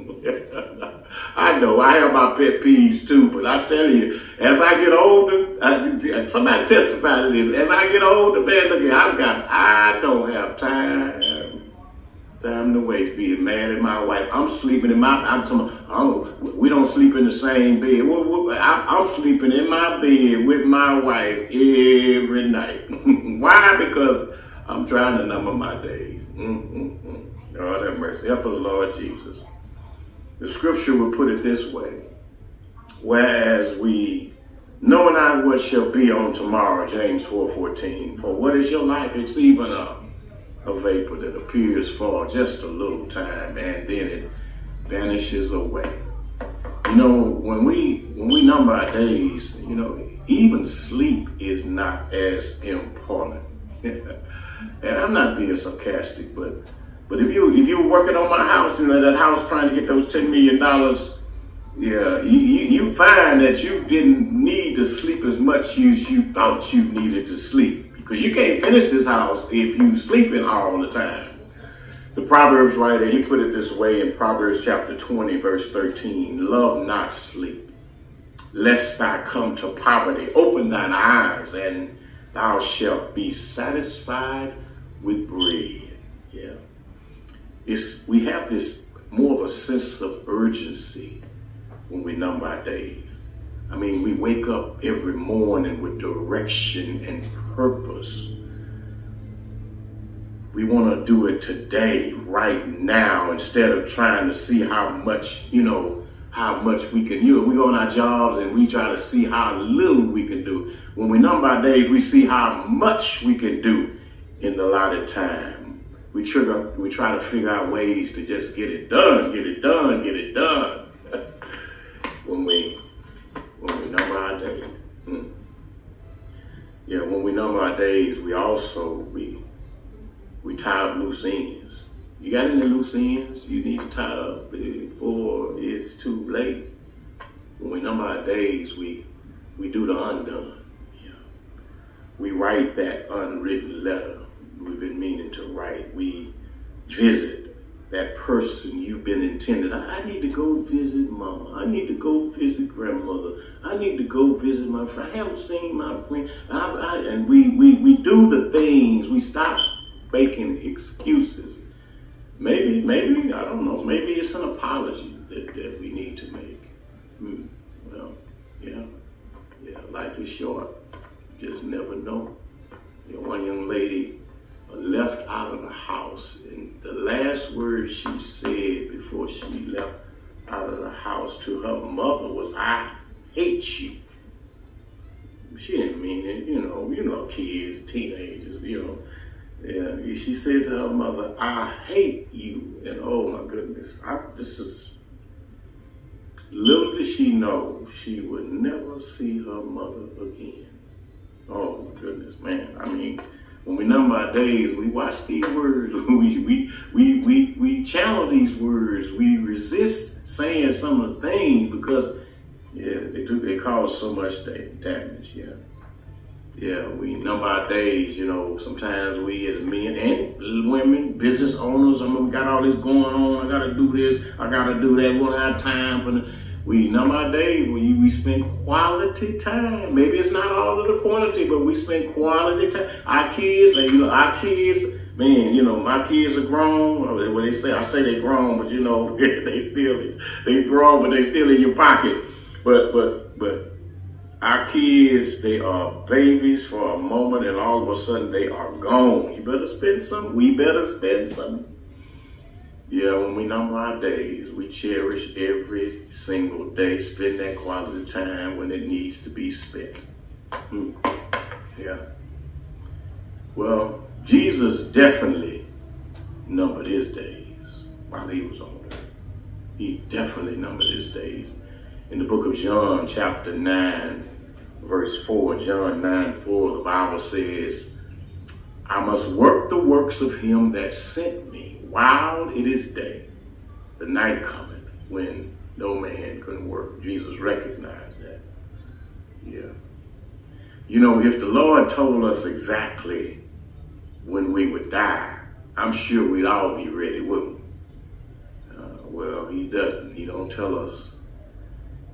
I know I have my pet peeves too, but I tell you, as I get older, I, somebody testify to this. As I get older, man, look, I've got, I don't have time, time to waste being mad at my wife. I'm sleeping in my, I'm, talking, I'm we don't sleep in the same bed. I'm sleeping in my bed with my wife every night. Why? Because I'm trying to number my days. Mm-hmm. God have mercy. Help us, Lord Jesus. The scripture would put it this way. Whereas we know not what shall be on tomorrow, James 4.14. For what is your life? It's even a, a vapor that appears for just a little time and then it vanishes away. You know, when we when we number our days, you know, even sleep is not as important. and I'm not being sarcastic, but but if you if you were working on my house, you know that house trying to get those ten million dollars, yeah, you, you, you find that you didn't need to sleep as much as you thought you needed to sleep because you can't finish this house if you sleep sleeping all the time. The Proverbs writer he put it this way in Proverbs chapter twenty verse thirteen: Love not sleep, lest thou come to poverty. Open thine eyes and thou shalt be satisfied with bread. Yeah it's, we have this more of a sense of urgency when we number our days. I mean, we wake up every morning with direction and purpose. We want to do it today, right now, instead of trying to see how much, you know, how much we can, know, we go on our jobs and we try to see how little we can do. When we number our days, we see how much we can do in the allotted time we trigger, we try to figure out ways to just get it done, get it done, get it done. when we, when we number our days. Hmm. Yeah, when we number our days, we also, we, we tie up loose ends. You got any loose ends you need to tie up before it's too late? When we number our days, we, we do the undone. Yeah. We write that unwritten letter we've been meaning to write. We visit that person you've been intended. I, I, need to go visit mama. I need to go visit grandmother. I need to go visit my friend. I haven't seen my friend. I, I, and we, we, we do the things. We stop making excuses. Maybe, maybe, I don't know, maybe it's an apology that, that we need to make. Hmm. Well, yeah, yeah, life is short. Just never know. You know, one young lady left out of the house. And the last word she said before she left out of the house to her mother was, I hate you. She didn't mean it, you know, you know, kids, teenagers, you know. Yeah, she said to her mother, I hate you. And oh my goodness, I, this is, little did she know she would never see her mother again. Oh my goodness, man. I mean, when we number our days, we watch these words, we, we, we, we, we channel these words, we resist saying some of the things because yeah, they do they cause so much damage, yeah. Yeah, we number our days, you know, sometimes we as men and women, business owners, I mean, we got all this going on, I gotta do this, I gotta do that, we don't have time for the, we number our days when we spend quality time. Maybe it's not all of the quantity, but we spend quality time. Our kids, and you know, our kids, man, you know, my kids are grown. When they say, I say they grown, but you know, they still, they grown, but they still in your pocket. But, but, but our kids, they are babies for a moment and all of a sudden they are gone. You better spend some, we better spend some yeah, when we number our days, we cherish every single day, spend that quality time when it needs to be spent. Hmm. Yeah. Well, Jesus definitely numbered his days while he was on earth. He definitely numbered his days. In the book of John, chapter 9, verse 4, John 9, 4, the Bible says, I must work the works of him that sent me while it is day, the night cometh when no man can work. Jesus recognized that. Yeah. You know, if the Lord told us exactly when we would die, I'm sure we'd all be ready, wouldn't we? Uh, well, he doesn't. He don't tell us.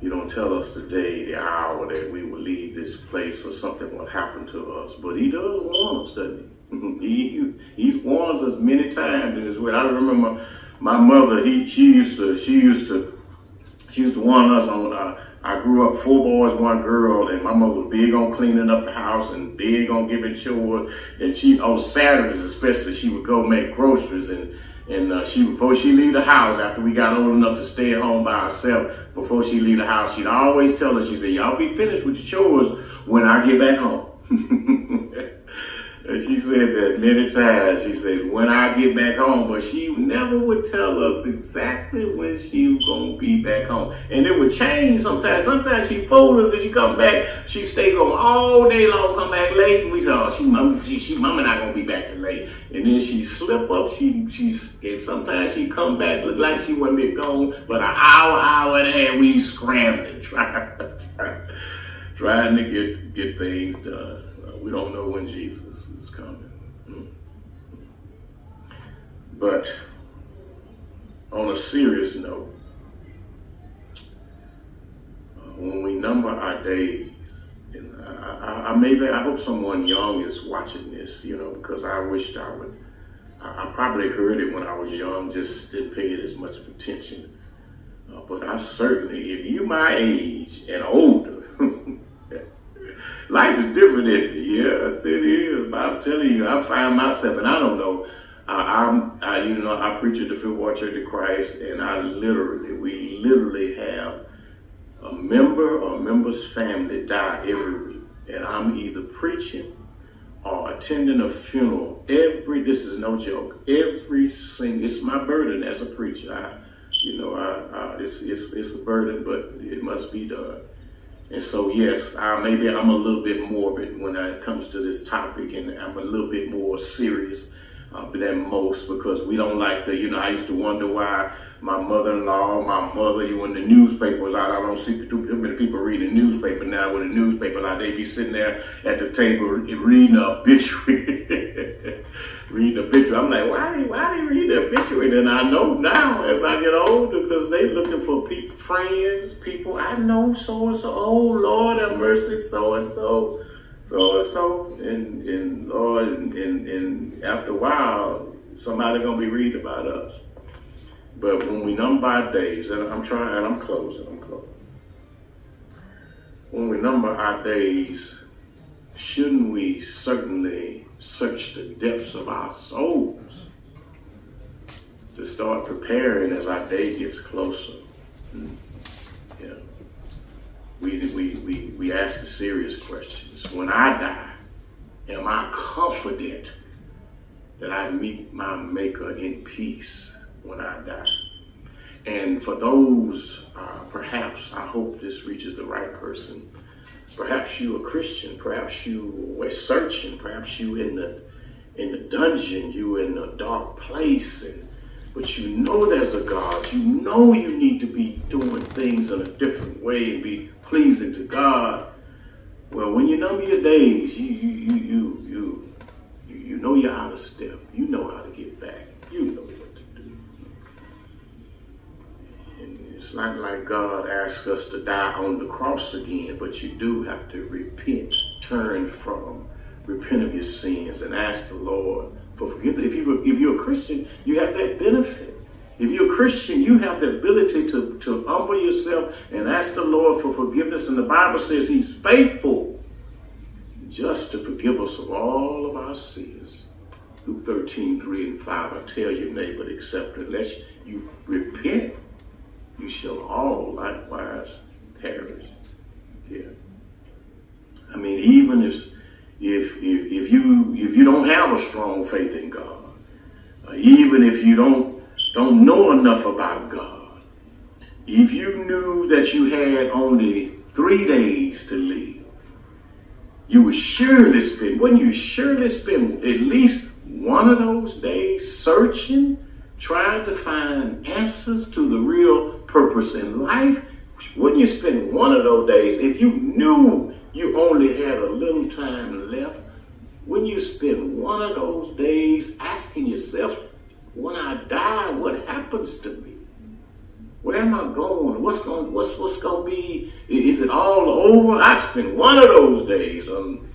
He don't tell us the day, the hour that we will leave this place or something will happen to us. But he does warn us, doesn't he? he he's warned us many times in his word. I remember my, my mother. He she used to she used to she used to warn us on. Uh, I grew up four boys, one girl, and my mother was big on cleaning up the house and big on giving chores. And she on Saturdays especially, she would go make groceries and. And uh, she, before she leave the house, after we got old enough to stay at home by ourselves, before she leave the house, she'd always tell us, she said, y'all be finished with your chores when I get back home. She said that many times. She said, when I get back home, but she never would tell us exactly when she was going to be back home. And it would change sometimes. Sometimes she fooled us and she come back. She stayed home all day long, come back late. And we said, oh, she, mama, she, she mama not going to be back till late. And then she slip up. She, she, and sometimes she come back, look like she wouldn't be gone. But an hour, hour and a half, we scrambling, trying, trying to get, get things done. We don't know when Jesus But on a serious note, uh, when we number our days, and I, I, I, maybe I hope someone young is watching this, you know, because I wished I would. I, I probably heard it when I was young, just didn't pay it as much attention. Uh, but I certainly, if you my age and older, life is different, it? Yes, it is. I'm telling you, I find myself, and I don't know. I, I'm, I, you know, I preach at the Fifth Ward Church of Christ, and I literally, we literally have a member or a member's family die every week, and I'm either preaching or attending a funeral. Every, this is no joke. Every single, it's my burden as a preacher. I, you know, I, I, it's, it's, it's a burden, but it must be done. And so, yes, I, maybe I'm a little bit morbid when it comes to this topic, and I'm a little bit more serious uh, than most because we don't like the, you know, I used to wonder why my mother-in-law, my mother, you when the newspaper was out, I don't see too many people reading the newspaper now with a newspaper. Like they be sitting there at the table reading a obituary. read the obituary. I'm like, why, why they read the obituary? And I know now as I get older because they looking for people, friends, people I know so and so. Oh, Lord have mercy, so so, and. And, Lord, and, and, and after a while, somebody going to be reading about us. But when we number our days, and I'm trying, and I'm closing, I'm closing. When we number our days, shouldn't we certainly search the depths of our souls to start preparing as our day gets closer? Hmm. Yeah. We, we, we, we ask a serious questions. When I die, am I confident that I meet my Maker in peace when I die? And for those, uh, perhaps, I hope this reaches the right person. Perhaps you a Christian, perhaps you were searching, perhaps you in the in the dungeon, you in a dark place, and but you know there's a God. You know you need to be doing things in a different way and be pleasing to God. Well, when you number your days, you you you you you you know you're out of step. You know how to get back. You know what to do. And It's not like God asks us to die on the cross again, but you do have to repent, turn from, repent of your sins, and ask the Lord for forgiveness. If, you, if you're a Christian, you have that benefit. If you're a Christian, you have the ability to, to humble yourself and ask the Lord for forgiveness. And the Bible says He's faithful just to forgive us of all of our sins. Luke 13, 3 and 5. I tell you, neighbor, except unless you repent you shall all likewise perish. Yeah. I mean, even if if if, if you if you don't have a strong faith in God, uh, even if you don't don't know enough about God, if you knew that you had only three days to live, you would surely spend, wouldn't you surely spend at least one of those days searching, trying to find answers to the real purpose in life, wouldn't you spend one of those days, if you knew you only had a little time left, wouldn't you spend one of those days asking yourself, when I die, what happens to me? Where am I going? What's going? What's what's going to be? Is it all over? I spend one of those days. Um,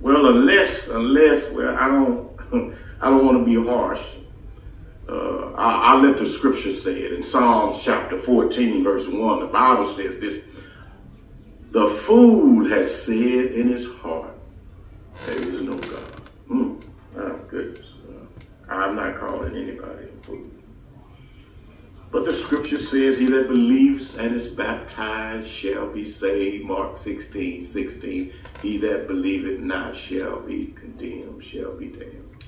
well, unless unless well, I don't I don't want to be harsh uh, I, I let the scripture say it in Psalms chapter 14, verse 1. The Bible says this The fool has said in his heart, There is no God. Mm, oh, goodness. I'm not calling anybody a fool. But the scripture says, He that believes and is baptized shall be saved. Mark 16, 16. He that believeth not shall be condemned, shall be damned.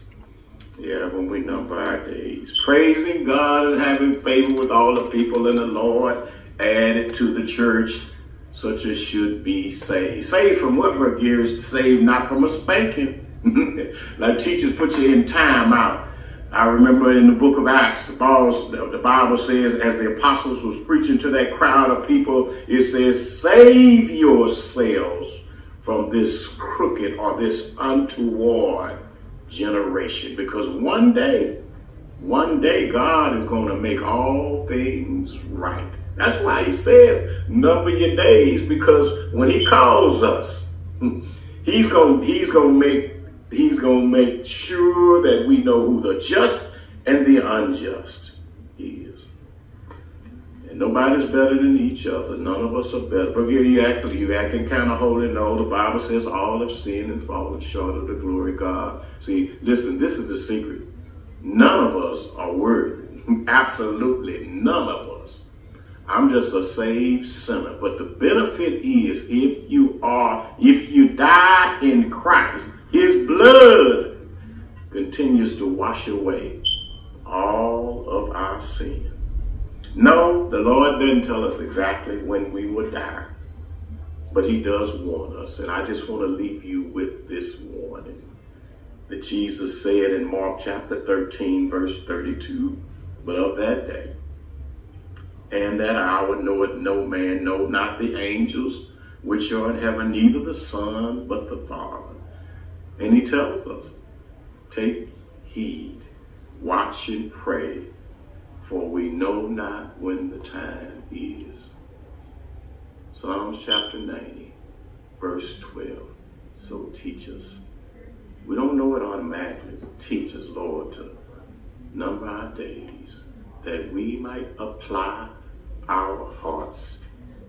Yeah, when we number our days. Praising God and having favor with all the people in the Lord, added to the church, such as should be saved. Saved from what, Gears? Saved not from a spanking. Mm-hmm. like teachers put you in time out. I remember in the book of Acts, the Bible, the Bible says, as the apostles was preaching to that crowd of people, it says, save yourselves from this crooked or this untoward generation because one day, one day God is going to make all things right. That's why he says, number your days because when he calls us, he's going he's going to make he's going to make sure that we know who the just and the unjust is. And nobody's better than each other. None of us are better. But you acting, you acting kind of holy. No, the Bible says all have sinned and fallen short of the glory of God. See, listen, this is the secret. None of us are worthy. Absolutely none of us. I'm just a saved sinner. But the benefit is if you are, if you die in Christ, his blood continues to wash away all of our sins. No, the Lord didn't tell us exactly when we would die, but he does warn us. And I just want to leave you with this warning that Jesus said in Mark chapter 13, verse 32, but of that day and that hour knoweth no man, no, not the angels which are in heaven, neither the Son, but the Father. And he tells us, Take heed, watch and pray, for we know not when the time is. Psalms chapter 90, verse 12. So teach us. We don't know it automatically. Teach us, Lord, to number our days that we might apply our hearts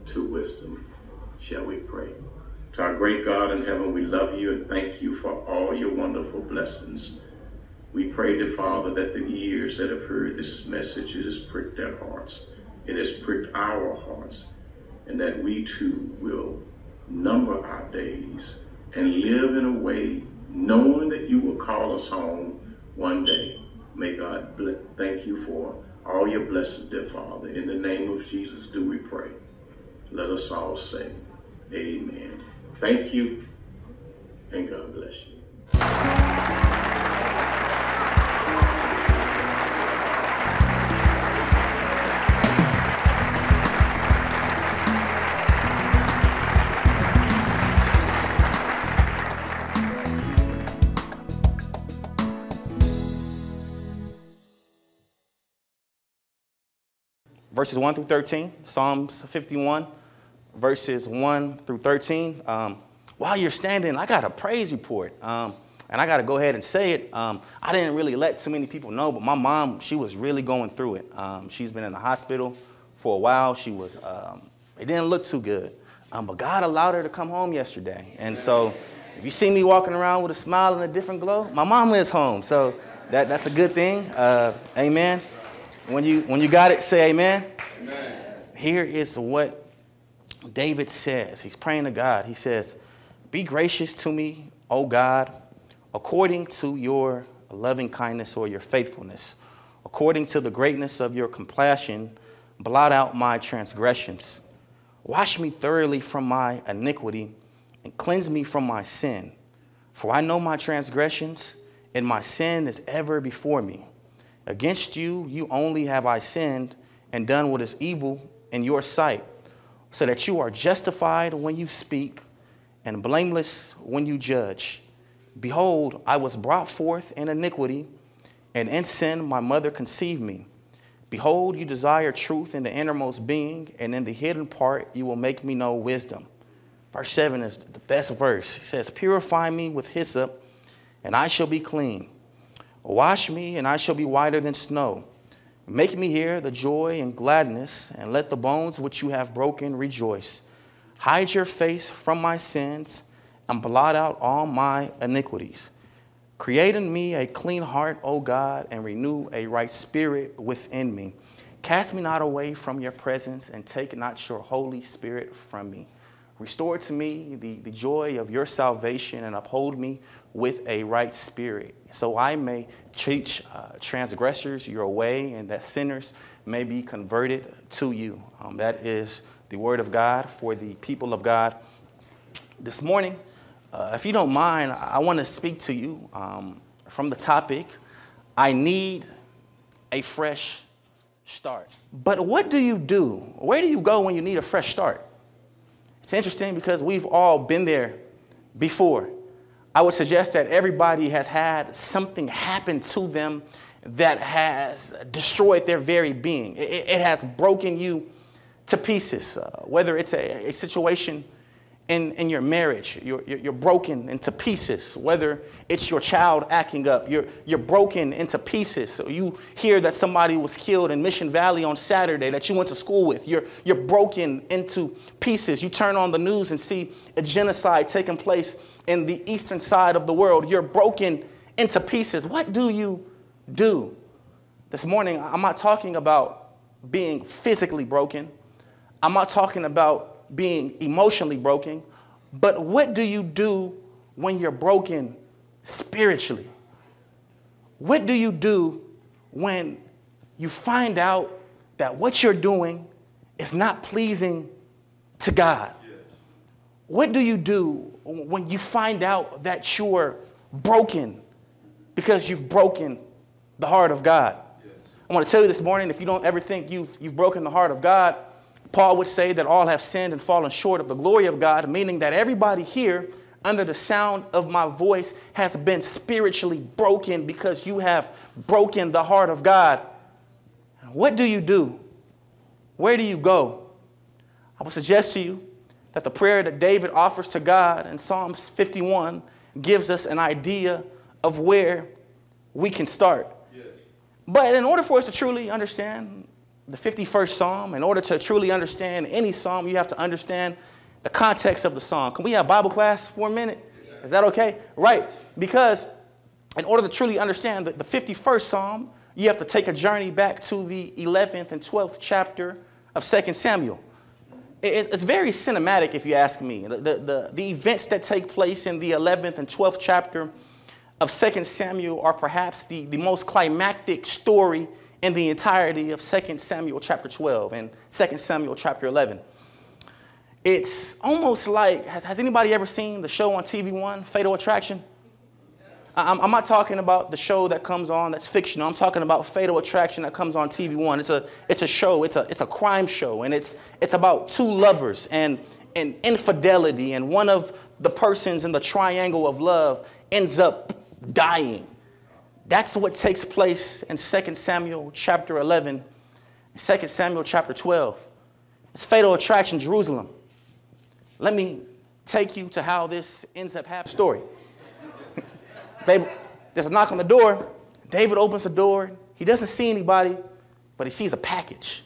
to wisdom. Shall we pray? To our great God in heaven, we love you and thank you for all your wonderful blessings. We pray, to Father, that the ears that have heard this message it has pricked their hearts. It has pricked our hearts. And that we too will number our days and live in a way knowing that you will call us home one day. May God thank you for all your blessings, dear Father. In the name of Jesus do we pray. Let us all say, Amen. Thank you, and God bless you. verses 1 through 13, Psalms 51, verses 1 through 13. Um, while you're standing, I got a praise report. Um, and I got to go ahead and say it. Um, I didn't really let too many people know, but my mom, she was really going through it. Um, she's been in the hospital for a while. She was, um, it didn't look too good. Um, but God allowed her to come home yesterday. And so if you see me walking around with a smile and a different glow, my mom is home. So that, that's a good thing. Uh, amen. When you, when you got it, say amen. amen. Here is what David says. He's praying to God. He says, Be gracious to me, O God, according to your loving kindness or your faithfulness. According to the greatness of your compassion, blot out my transgressions. Wash me thoroughly from my iniquity and cleanse me from my sin. For I know my transgressions, and my sin is ever before me. Against you, you only have I sinned and done what is evil in your sight, so that you are justified when you speak and blameless when you judge. Behold, I was brought forth in iniquity, and in sin my mother conceived me. Behold, you desire truth in the innermost being, and in the hidden part you will make me know wisdom. Verse 7 is the best verse. He says, Purify me with hyssop, and I shall be clean. Wash me, and I shall be whiter than snow. Make me hear the joy and gladness, and let the bones which you have broken rejoice. Hide your face from my sins, and blot out all my iniquities. Create in me a clean heart, O God, and renew a right spirit within me. Cast me not away from your presence, and take not your Holy Spirit from me. Restore to me the, the joy of your salvation, and uphold me with a right spirit, so I may teach uh, transgressors your way, and that sinners may be converted to you. Um, that is the word of God for the people of God. This morning, uh, if you don't mind, I want to speak to you um, from the topic I need a fresh start. But what do you do? Where do you go when you need a fresh start? It's interesting because we've all been there before. I would suggest that everybody has had something happen to them that has destroyed their very being. It, it has broken you to pieces, uh, whether it's a, a situation in, in your marriage, you're, you're broken into pieces, whether it's your child acting up, you're, you're broken into pieces. So you hear that somebody was killed in Mission Valley on Saturday that you went to school with, you're, you're broken into pieces. You turn on the news and see a genocide taking place in the eastern side of the world. You're broken into pieces. What do you do? This morning, I'm not talking about being physically broken. I'm not talking about being emotionally broken. But what do you do when you're broken spiritually? What do you do when you find out that what you're doing is not pleasing to God? What do you do when you find out that you're broken because you've broken the heart of God? I want to tell you this morning if you don't ever think you've, you've broken the heart of God, Paul would say that all have sinned and fallen short of the glory of God, meaning that everybody here under the sound of my voice has been spiritually broken because you have broken the heart of God. What do you do? Where do you go? I would suggest to you that the prayer that David offers to God in Psalms 51 gives us an idea of where we can start. Yes. But in order for us to truly understand the 51st Psalm, in order to truly understand any Psalm, you have to understand the context of the Psalm. Can we have Bible class for a minute? Is that okay? Right. Because in order to truly understand the, the 51st Psalm, you have to take a journey back to the 11th and 12th chapter of 2 Samuel. It's very cinematic, if you ask me. The, the, the, events that take place in the 11th and 12th chapter of 2 Samuel are perhaps the, the most climactic story in the entirety of 2 Samuel chapter 12 and 2 Samuel chapter 11. It's almost like has, has anybody ever seen the show on TV One, Fatal Attraction? I'm, not talking about the show that comes on that's fictional. I'm talking about Fatal Attraction that comes on TV One. It's a, it's a show, it's a, it's a crime show, and it's, it's about two lovers and, and infidelity, and one of the persons in the triangle of love ends up dying. That's what takes place in 2 Samuel chapter 11, 2 Samuel chapter 12. It's Fatal Attraction, Jerusalem. Let me take you to how this ends up happening. Story. There's a knock on the door. David opens the door. He doesn't see anybody, but he sees a package.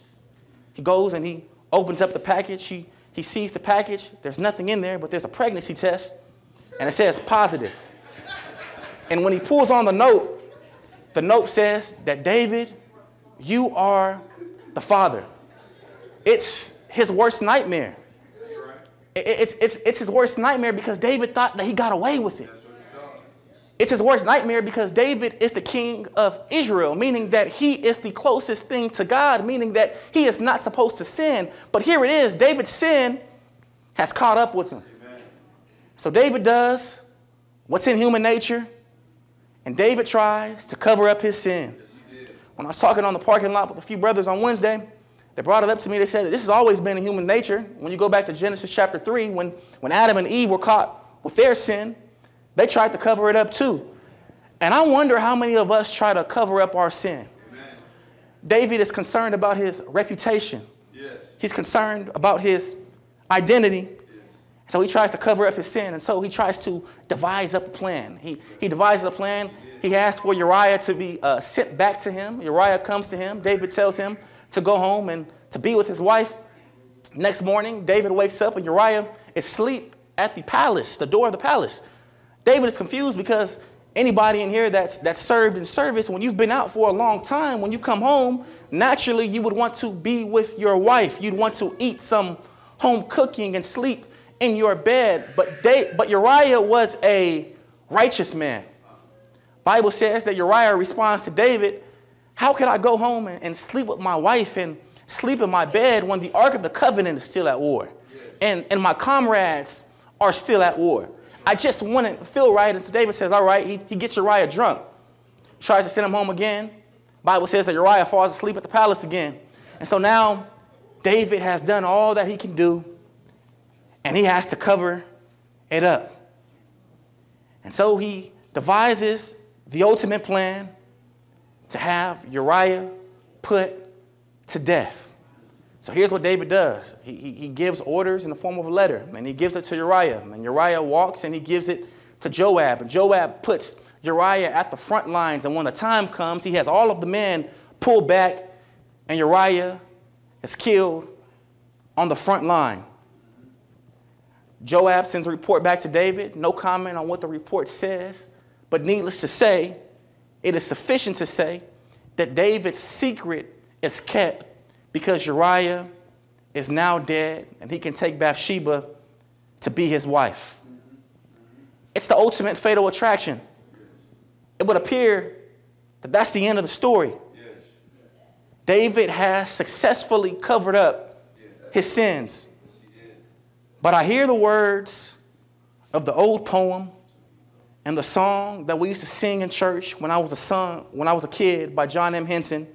He goes and he opens up the package. He, he sees the package. There's nothing in there, but there's a pregnancy test, and it says positive. And when he pulls on the note, the note says that David, you are the father. It's his worst nightmare. It's, it's, it's his worst nightmare because David thought that he got away with it. It's his worst nightmare because David is the king of Israel, meaning that he is the closest thing to God, meaning that he is not supposed to sin. But here it is David's sin has caught up with him. Amen. So David does what's in human nature, and David tries to cover up his sin. Yes, when I was talking on the parking lot with a few brothers on Wednesday, they brought it up to me. They said this has always been in human nature. When you go back to Genesis chapter 3, when, when Adam and Eve were caught with their sin, they tried to cover it up too. And I wonder how many of us try to cover up our sin. Amen. David is concerned about his reputation. Yes. He's concerned about his identity. Yes. So he tries to cover up his sin. And so he tries to devise up a plan. He, he devises a plan. He asks for Uriah to be uh, sent back to him. Uriah comes to him. David tells him to go home and to be with his wife. Next morning, David wakes up and Uriah is asleep at the palace, the door of the palace. David is confused because anybody in here that's, that's served in service, when you've been out for a long time, when you come home, naturally you would want to be with your wife. You'd want to eat some home cooking and sleep in your bed. But, they, but Uriah was a righteous man. Bible says that Uriah responds to David, how could I go home and, and sleep with my wife and sleep in my bed when the Ark of the Covenant is still at war? And, and my comrades are still at war. I just wouldn't feel right. And so David says, all right, he, he gets Uriah drunk, tries to send him home again. Bible says that Uriah falls asleep at the palace again. And so now David has done all that he can do, and he has to cover it up. And so he devises the ultimate plan to have Uriah put to death. So here's what David does he, he, he, gives orders in the form of a letter, and he gives it to Uriah. And Uriah walks and he gives it to Joab. And Joab puts Uriah at the front lines. And when the time comes, he has all of the men pull back, and Uriah is killed on the front line. Joab sends a report back to David. No comment on what the report says. But needless to say, it is sufficient to say that David's secret is kept because Uriah is now dead and he can take Bathsheba to be his wife. It's the ultimate fatal attraction. It would appear that that's the end of the story. David has successfully covered up his sins. But I hear the words of the old poem and the song that we used to sing in church when I was a son, when I was a kid by John M. Henson.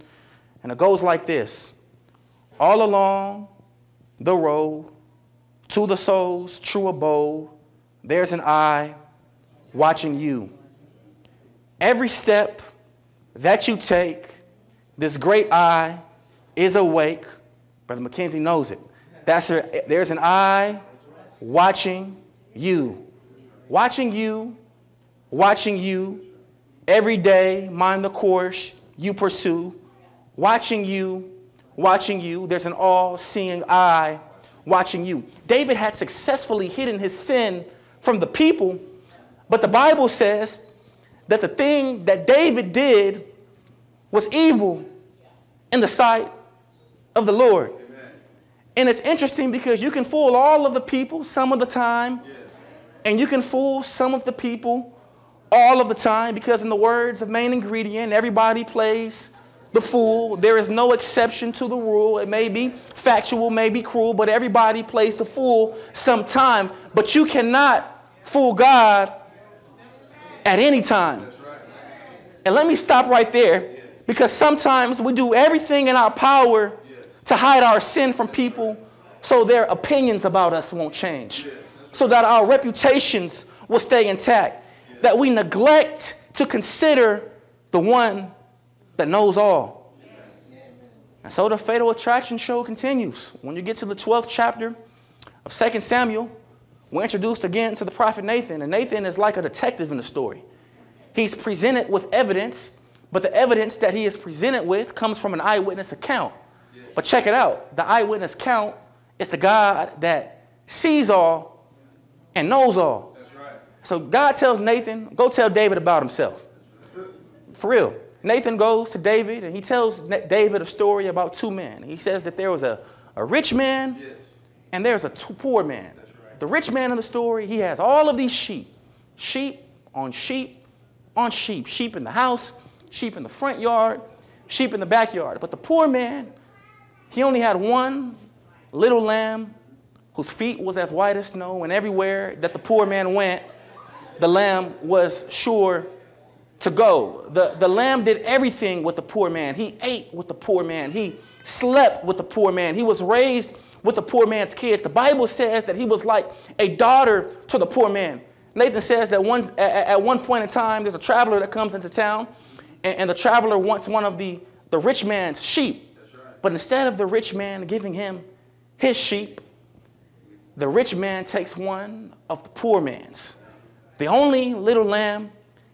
And it goes like this all along the road to the soul's true abode, there's an eye watching you. Every step that you take, this great eye is awake. Brother McKenzie knows it. That's a, there's an eye watching you. Watching you, watching you every day, mind the course you pursue. Watching you, watching you. There's an all seeing eye watching you. David had successfully hidden his sin from the people, but the Bible says that the thing that David did was evil in the sight of the Lord. Amen. And it's interesting because you can fool all of the people some of the time, yes. and you can fool some of the people all of the time because, in the words of main ingredient, everybody plays the fool. There is no exception to the rule. It may be factual, may be cruel, but everybody plays the fool sometime. But you cannot fool God at any time. And let me stop right there because sometimes we do everything in our power to hide our sin from people so their opinions about us won't change, so that our reputations will stay intact, that we neglect to consider the one that knows all. And so the fatal attraction show continues. When you get to the 12th chapter of 2 Samuel, we're introduced again to the prophet Nathan, and Nathan is like a detective in the story. He's presented with evidence, but the evidence that he is presented with comes from an eyewitness account. But check it out the eyewitness account is the God that sees all and knows all. Right. So God tells Nathan, go tell David about himself. For real. Nathan goes to David and he tells David a story about two men. He says that there was a, a rich man yes. and there's a poor man. Right. The rich man in the story, he has all of these sheep, sheep on sheep on sheep, sheep in the house, sheep in the front yard, sheep in the backyard. But the poor man, he only had one little lamb whose feet was as white as snow, and everywhere that the poor man went, the lamb was sure to go. The, the lamb did everything with the poor man. He ate with the poor man. He slept with the poor man. He was raised with the poor man's kids. The Bible says that he was like a daughter to the poor man. Nathan says that one, at, one point in time, there's a traveler that comes into town, and, and the traveler wants one of the, the rich man's sheep. Right. But instead of the rich man giving him his sheep, the rich man takes one of the poor man's, the only little lamb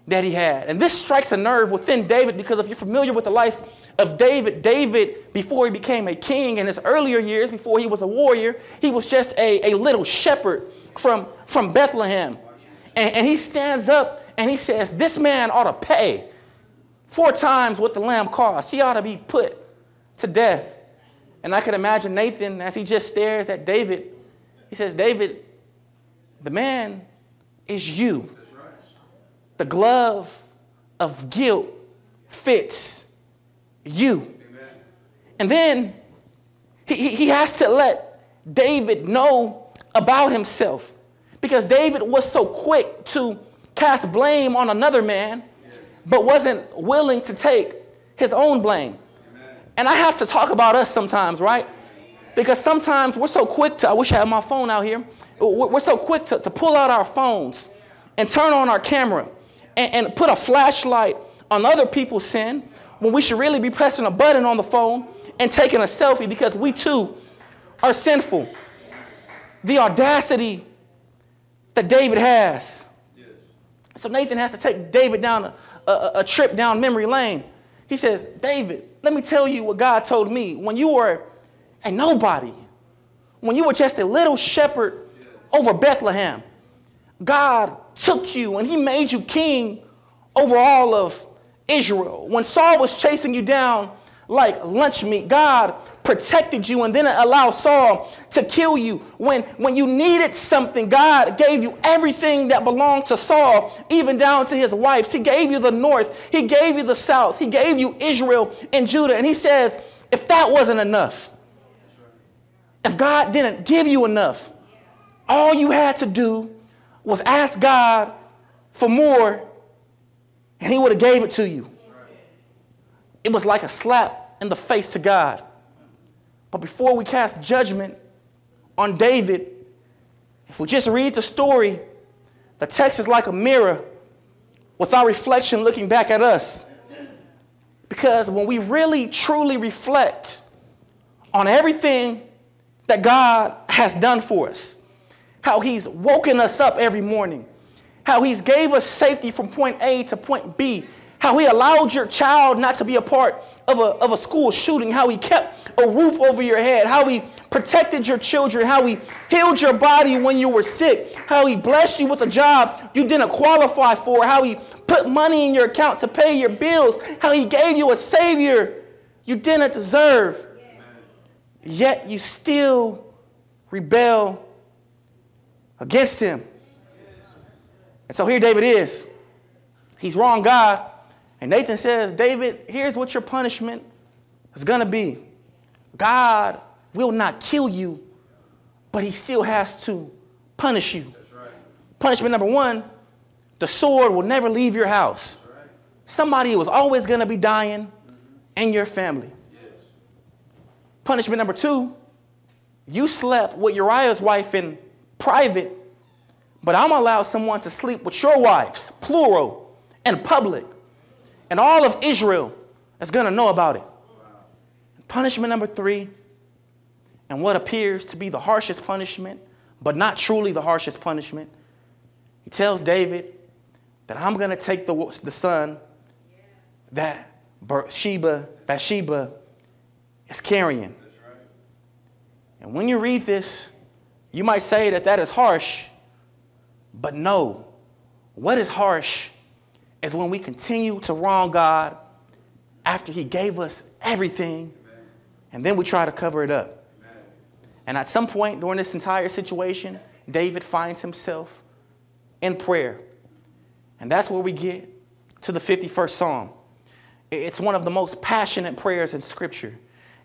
that he had. And this strikes a nerve within David because if you're familiar with the life of David, David, before he became a king in his earlier years, before he was a warrior, he was just a, a little shepherd from, from Bethlehem. And, and he stands up and he says, This man ought to pay four times what the lamb cost. He ought to be put to death. And I can imagine Nathan as he just stares at David. He says, David, the man is you the glove of guilt fits you. Amen. And then he, he has to let David know about himself because David was so quick to cast blame on another man, but wasn't willing to take his own blame. Amen. And I have to talk about us sometimes, right? Because sometimes we're so quick to, I wish I had my phone out here, we're so quick to, to pull out our phones and turn on our camera and, and put a flashlight on other people's sin when we should really be pressing a button on the phone and taking a selfie because we too are sinful. The audacity that David has. So Nathan has to take David down a, a, a, trip down memory lane. He says, David, let me tell you what God told me. When you were a nobody, when you were just a little shepherd over Bethlehem, God took you and he made you king over all of Israel. When Saul was chasing you down like lunch meat, God protected you and then allowed Saul to kill you. When, when you needed something, God gave you everything that belonged to Saul, even down to his wives. He gave you the north, He gave you the south, He gave you Israel and Judah. And He says, if that wasn't enough, if God didn't give you enough, all you had to do was ask God for more, and He would have gave it to you. It was like a slap in the face to God. But before we cast judgment on David, if we just read the story The text is like a mirror with our reflection looking back at us. Because when we really, truly reflect on everything that God has done for us, how He's woken us up every morning, how He's gave us safety from point A to point B, how He allowed your child not to be a part of a, of a school shooting, how He kept a roof over your head, how He protected your children, how He healed your body when you were sick, how He blessed you with a job you didn't qualify for, how He put money in your account to pay your bills, how He gave you a Savior you didn't deserve. Yet you still rebel against Him. And so here David is. He's wrong God. And Nathan says, David, here's what your punishment is going to be. God will not kill you, but he still has to punish you. Right. Punishment number one the sword will never leave your house. Right. Somebody was always going to be dying mm-hmm. in your family. Yes. Punishment number two you slept with Uriah's wife in private, but I'm going to allow someone to sleep with your wives, plural, in public. And all of Israel is going to know about it. Punishment number three and what appears to be the harshest punishment, but not truly the harshest punishment. He tells David that I'm going to take the, the son that Sheba, Bathsheba is carrying. And when you read this, you might say that that is harsh, but no. What is harsh is when we continue to wrong God after He gave us everything, and then we try to cover it up. And at some point during this entire situation, David finds himself in prayer. And that's where we get to the 51st Psalm. It's one of the most passionate prayers in Scripture.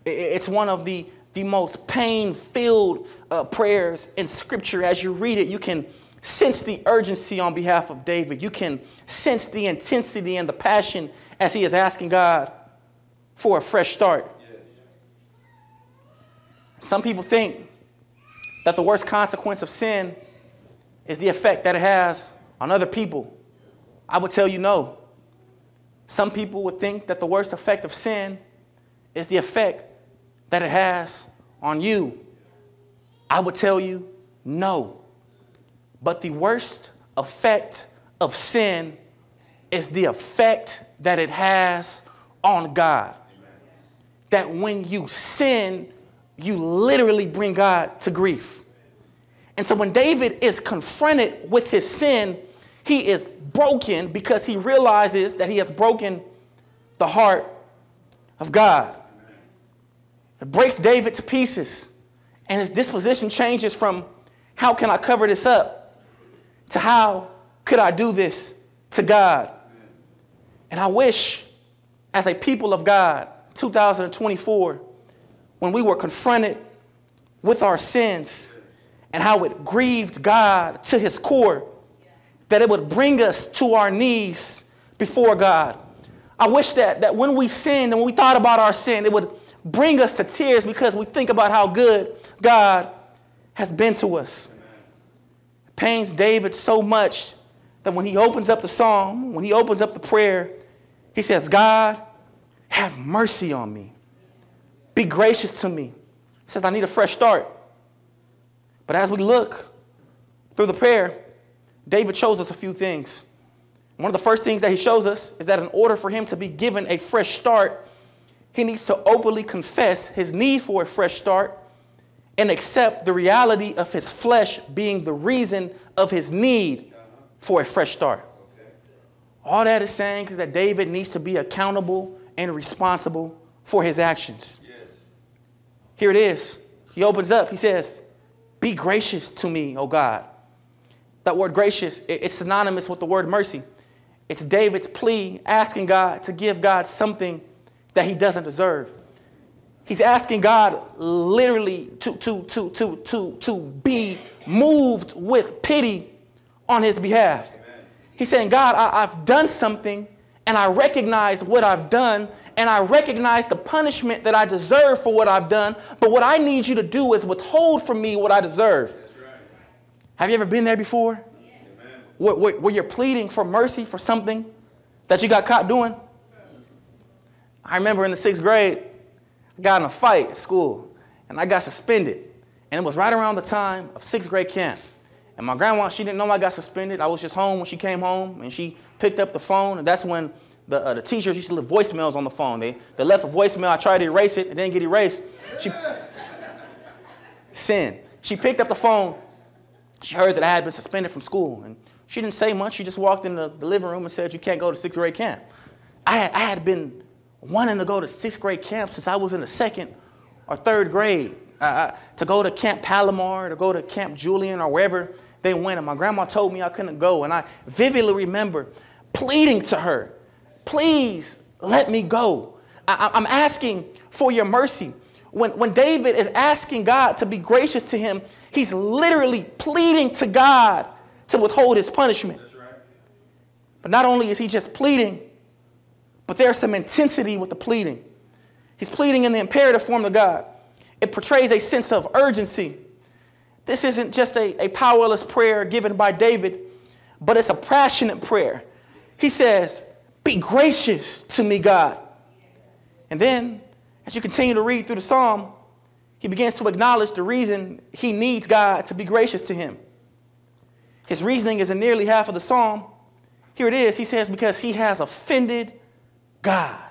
It's one of the, the most pain filled uh, prayers in Scripture. As you read it, you can sense the urgency on behalf of David. You can sense the intensity and the passion as he is asking God for a fresh start. Some people think that the worst consequence of sin is the effect that it has on other people. I would tell you no. Some people would think that the worst effect of sin is the effect that it has on you. I would tell you no. But the worst effect of sin is the effect that it has on God. That when you sin, you literally bring God to grief. And so when David is confronted with his sin, he is broken because he realizes that he has broken the heart of God. It breaks David to pieces, and his disposition changes from how can I cover this up to how could I do this to God. And I wish, as a people of God, 2024, when we were confronted with our sins and how it grieved God to his core, that it would bring us to our knees before God. I wish that, that when we sinned and when we thought about our sin, it would bring us to tears because we think about how good God has been to us. It pains David so much that when he opens up the psalm, when he opens up the prayer, he says, God, have mercy on me. Be gracious to me. He says, I need a fresh start. But as we look through the prayer, David shows us a few things. One of the first things that he shows us is that in order for him to be given a fresh start, he needs to openly confess his need for a fresh start and accept the reality of his flesh being the reason of his need for a fresh start. All that is saying is that David needs to be accountable and responsible for his actions. Here it is. He opens up. He says, Be gracious to me, O God. That word gracious, it's synonymous with the word mercy. It's David's plea asking God to give God something that he doesn't deserve. He's asking God literally to, to, to, to, to, to be moved with pity on his behalf. He's saying, God, I, I've done something and I recognize what I've done and I recognize the punishment that I deserve for what I've done, but what I need you to do is withhold from me what I deserve. Right. Have you ever been there before? Yeah. where, where, where you're pleading for mercy for something that you got caught doing? I remember in the sixth grade, I got in a fight at school and I got suspended. And it was right around the time of sixth grade camp. And my grandma, she didn't know I got suspended. I was just home when she came home and she picked up the phone. And that's when the, uh, the teachers used to leave voicemails on the phone. They, they left a voicemail. I tried to erase it. It didn't get erased. She, sin. She picked up the phone. She heard that I had been suspended from school. And she didn't say much. She just walked in the, the living room and said, You can't go to sixth grade camp. I had, I had been wanting to go to sixth grade camp since I was in the second or third grade. Uh, to go to Camp Palomar, to go to Camp Julian, or wherever they went. And my grandma told me I couldn't go. And I vividly remember pleading to her, please let me go. I, I'm asking for your mercy. When, when David is asking God to be gracious to him, he's literally pleading to God to withhold his punishment. Right. But not only is he just pleading, but there's some intensity with the pleading. He's pleading in the imperative form of God. It portrays a sense of urgency. This isn't just a, a powerless prayer given by David, but it's a passionate prayer. He says, Be gracious to me, God. And then, as you continue to read through the psalm, he begins to acknowledge the reason he needs God to be gracious to him. His reasoning is in nearly half of the psalm. Here it is. He says, Because he has offended God.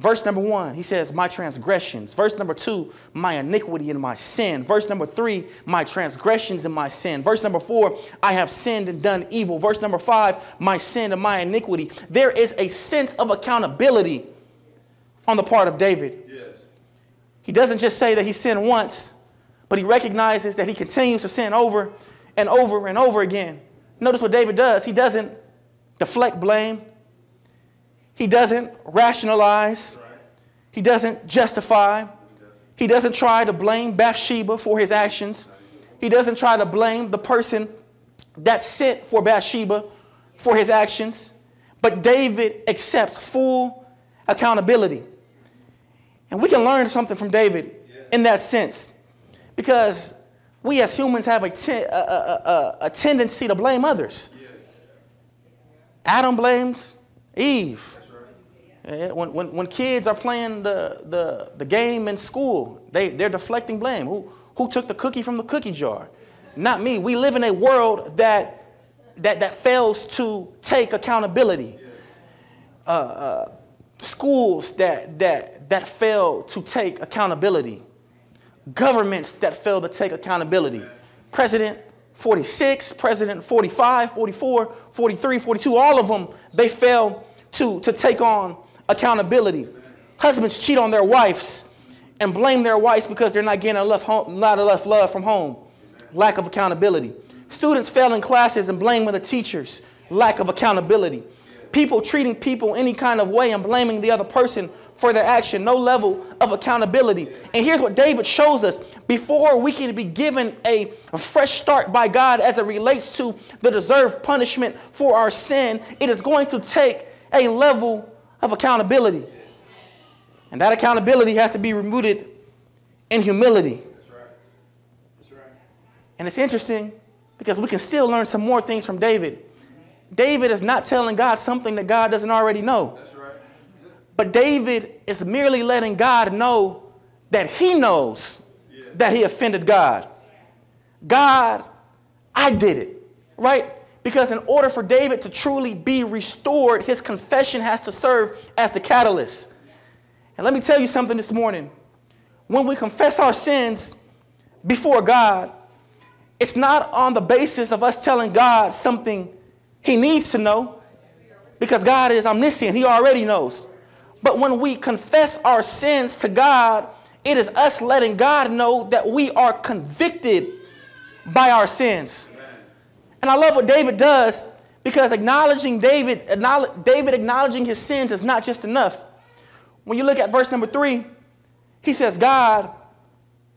Verse number one, he says, My transgressions. Verse number two, my iniquity and my sin. Verse number three, my transgressions and my sin. Verse number four, I have sinned and done evil. Verse number five, my sin and my iniquity. There is a sense of accountability on the part of David. Yes. He doesn't just say that he sinned once, but he recognizes that he continues to sin over and over and over again. Notice what David does. He doesn't deflect blame. He doesn't rationalize. He doesn't justify. He doesn't try to blame Bathsheba for his actions. He doesn't try to blame the person that sent for Bathsheba for his actions. But David accepts full accountability. And we can learn something from David in that sense. Because we as humans have a, te- a, a, a tendency to blame others. Adam blames Eve. When, when, when kids are playing the, the, the game in school, they, they're deflecting blame. Who, who took the cookie from the cookie jar? Not me. We live in a world that, that, that fails to take accountability. Uh, uh, schools that, that, that fail to take accountability. Governments that fail to take accountability. President 46, President 45, 44, 43, 42, all of them, they fail to, to take on accountability. Husbands cheat on their wives and blame their wives because they're not getting enough, home, not enough love from home. Lack of accountability. Students failing classes and blaming the teachers. Lack of accountability. People treating people any kind of way and blaming the other person for their action. No level of accountability. And here's what David shows us. Before we can be given a, a fresh start by God as it relates to the deserved punishment for our sin, it is going to take a level of accountability. And that accountability has to be rooted in humility. That's right. That's right. And it's interesting because we can still learn some more things from David. David is not telling God something that God doesn't already know. That's right. But David is merely letting God know that he knows yeah. that he offended God. God, I did it, right? Because in order for David to truly be restored, his confession has to serve as the catalyst. And let me tell you something this morning. When we confess our sins before God, it's not on the basis of us telling God something he needs to know, because God is omniscient, he already knows. But when we confess our sins to God, it is us letting God know that we are convicted by our sins. And I love what David does because acknowledging David, David acknowledging his sins is not just enough. When you look at verse number three, he says, God,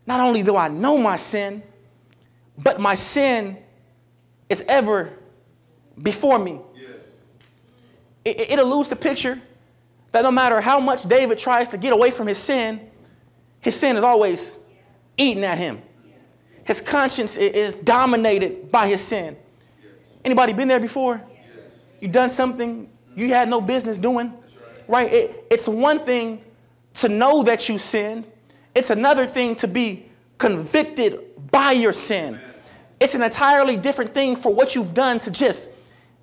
not only do I know my sin, but my sin is ever before me. Yes. It, it alludes the picture that no matter how much David tries to get away from his sin, his sin is always eating at him. His conscience is dominated by his sin. Anybody been there before? You done something you had no business doing, right? It, it's one thing to know that you sin, It's another thing to be convicted by your sin. It's an entirely different thing for what you've done to just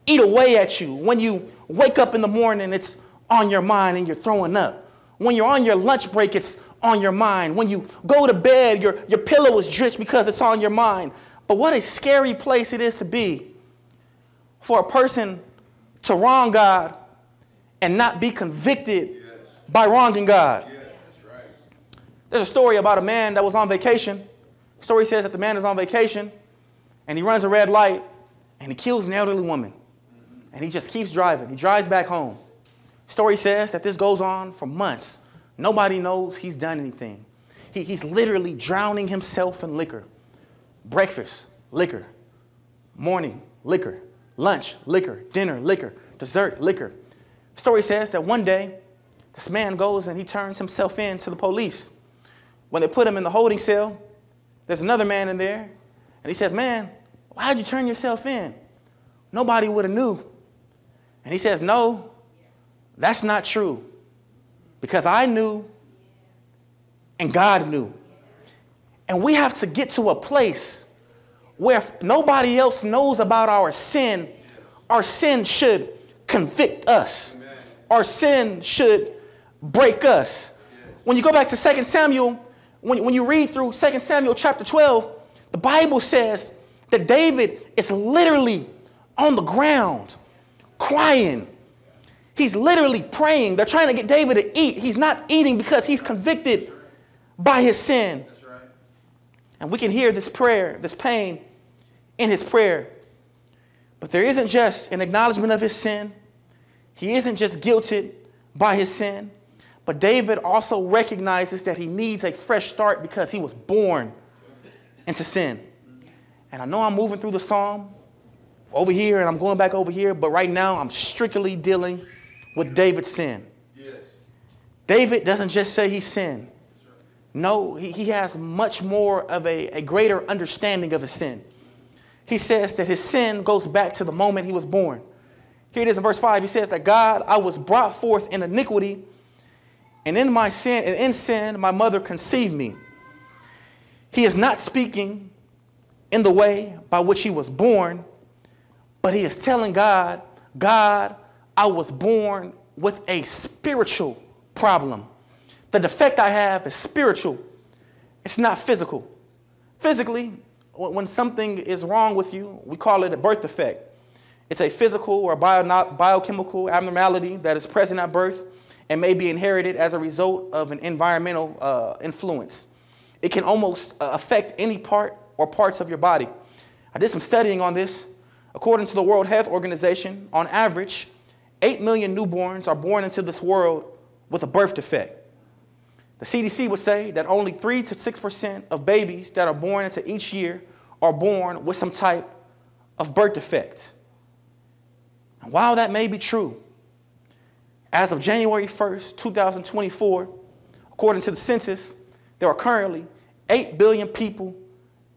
eat away at you. When you wake up in the morning, it's on your mind and you're throwing up. When you're on your lunch break, it's on your mind. When you go to bed, your, your pillow is drenched because it's on your mind. But what a scary place it is to be for a person to wrong God and not be convicted yes. by wronging God. Yes, right. There's a story about a man that was on vacation. The story says that the man is on vacation and he runs a red light and he kills an elderly woman. And he just keeps driving. He drives back home. Story says that this goes on for months. Nobody knows he's done anything. He, he's literally drowning himself in liquor. Breakfast, liquor. Morning, liquor. Lunch, liquor. Dinner, liquor. Dessert, liquor. Story says that one day, this man goes and he turns himself in to the police. When they put him in the holding cell, there's another man in there, and he says, Man, why'd you turn yourself in? Nobody would have knew. And he says, No, that's not true. Because I knew and God knew. And we have to get to a place where nobody else knows about our sin, our sin should convict us. Our sin should break us. When you go back to 2 Samuel, when, when you read through 2 Samuel chapter 12, the Bible says that David is literally on the ground crying He's literally praying. They're trying to get David to eat. He's not eating because he's convicted by his sin. Right. And we can hear this prayer, this pain in his prayer. But there isn't just an acknowledgement of his sin, he isn't just guilted by his sin, but David also recognizes that he needs a fresh start because he was born into sin. And I know I'm moving through the psalm over here and I'm going back over here, but right now I'm strictly dealing with David's sin. Yes. David doesn't just say he sinned. No, he, he has much more of a, a greater understanding of his sin. He says that his sin goes back to the moment he was born. Here it is in verse 5. He says that God, I was brought forth in iniquity, and in my sin, and in sin, my mother conceived me. He is not speaking in the way by which he was born, but he is telling God, God, I was born with a spiritual problem. The defect I have is spiritual, it's not physical. Physically, when something is wrong with you, we call it a birth defect. It's a physical or bio biochemical abnormality that is present at birth and may be inherited as a result of an environmental uh, influence. It can almost uh, affect any part or parts of your body. I did some studying on this. According to the World Health Organization, on average, 8 million newborns are born into this world with a birth defect. The CDC would say that only 3 to 6% of babies that are born into each year are born with some type of birth defect. And while that may be true, as of January 1st, 2024, according to the census, there are currently 8 billion people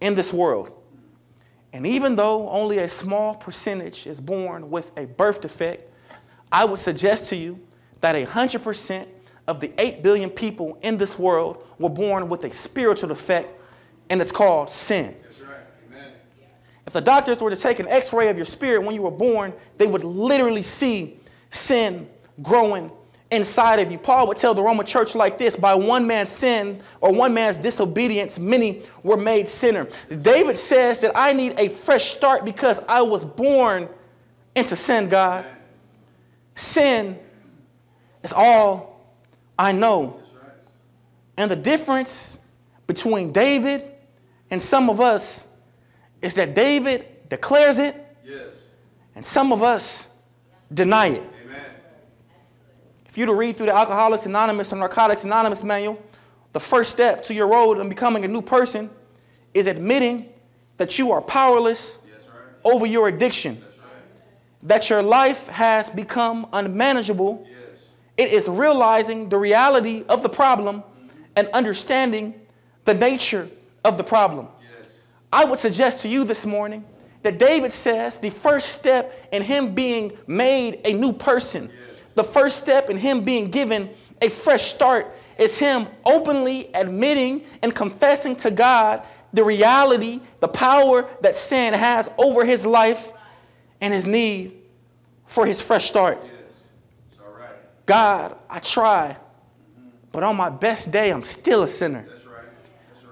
in this world. And even though only a small percentage is born with a birth defect, I would suggest to you that 100% of the 8 billion people in this world were born with a spiritual defect, and it's called sin. If the doctors were to take an x ray of your spirit when you were born, they would literally see sin growing inside of you. Paul would tell the Roman church like this by one man's sin or one man's disobedience, many were made sinner. David says that I need a fresh start because I was born into sin, God. Sin is all I know. And the difference between David and some of us is that David declares it, yes. and some of us deny it. Amen. If you to read through the Alcoholics Anonymous or Narcotics Anonymous manual, the first step to your road in becoming a new person is admitting that you are powerless yes, right. over your addiction that your life has become unmanageable, yes. it is realizing the reality of the problem mm-hmm. and understanding the nature of the problem. Yes. I would suggest to you this morning that David says the first step in him being made a new person, the first step in him being given a fresh start is him openly admitting and confessing to God the reality, the power that sin has over his life and his need for his fresh start. God, I try, but on my best day, I'm still a sinner.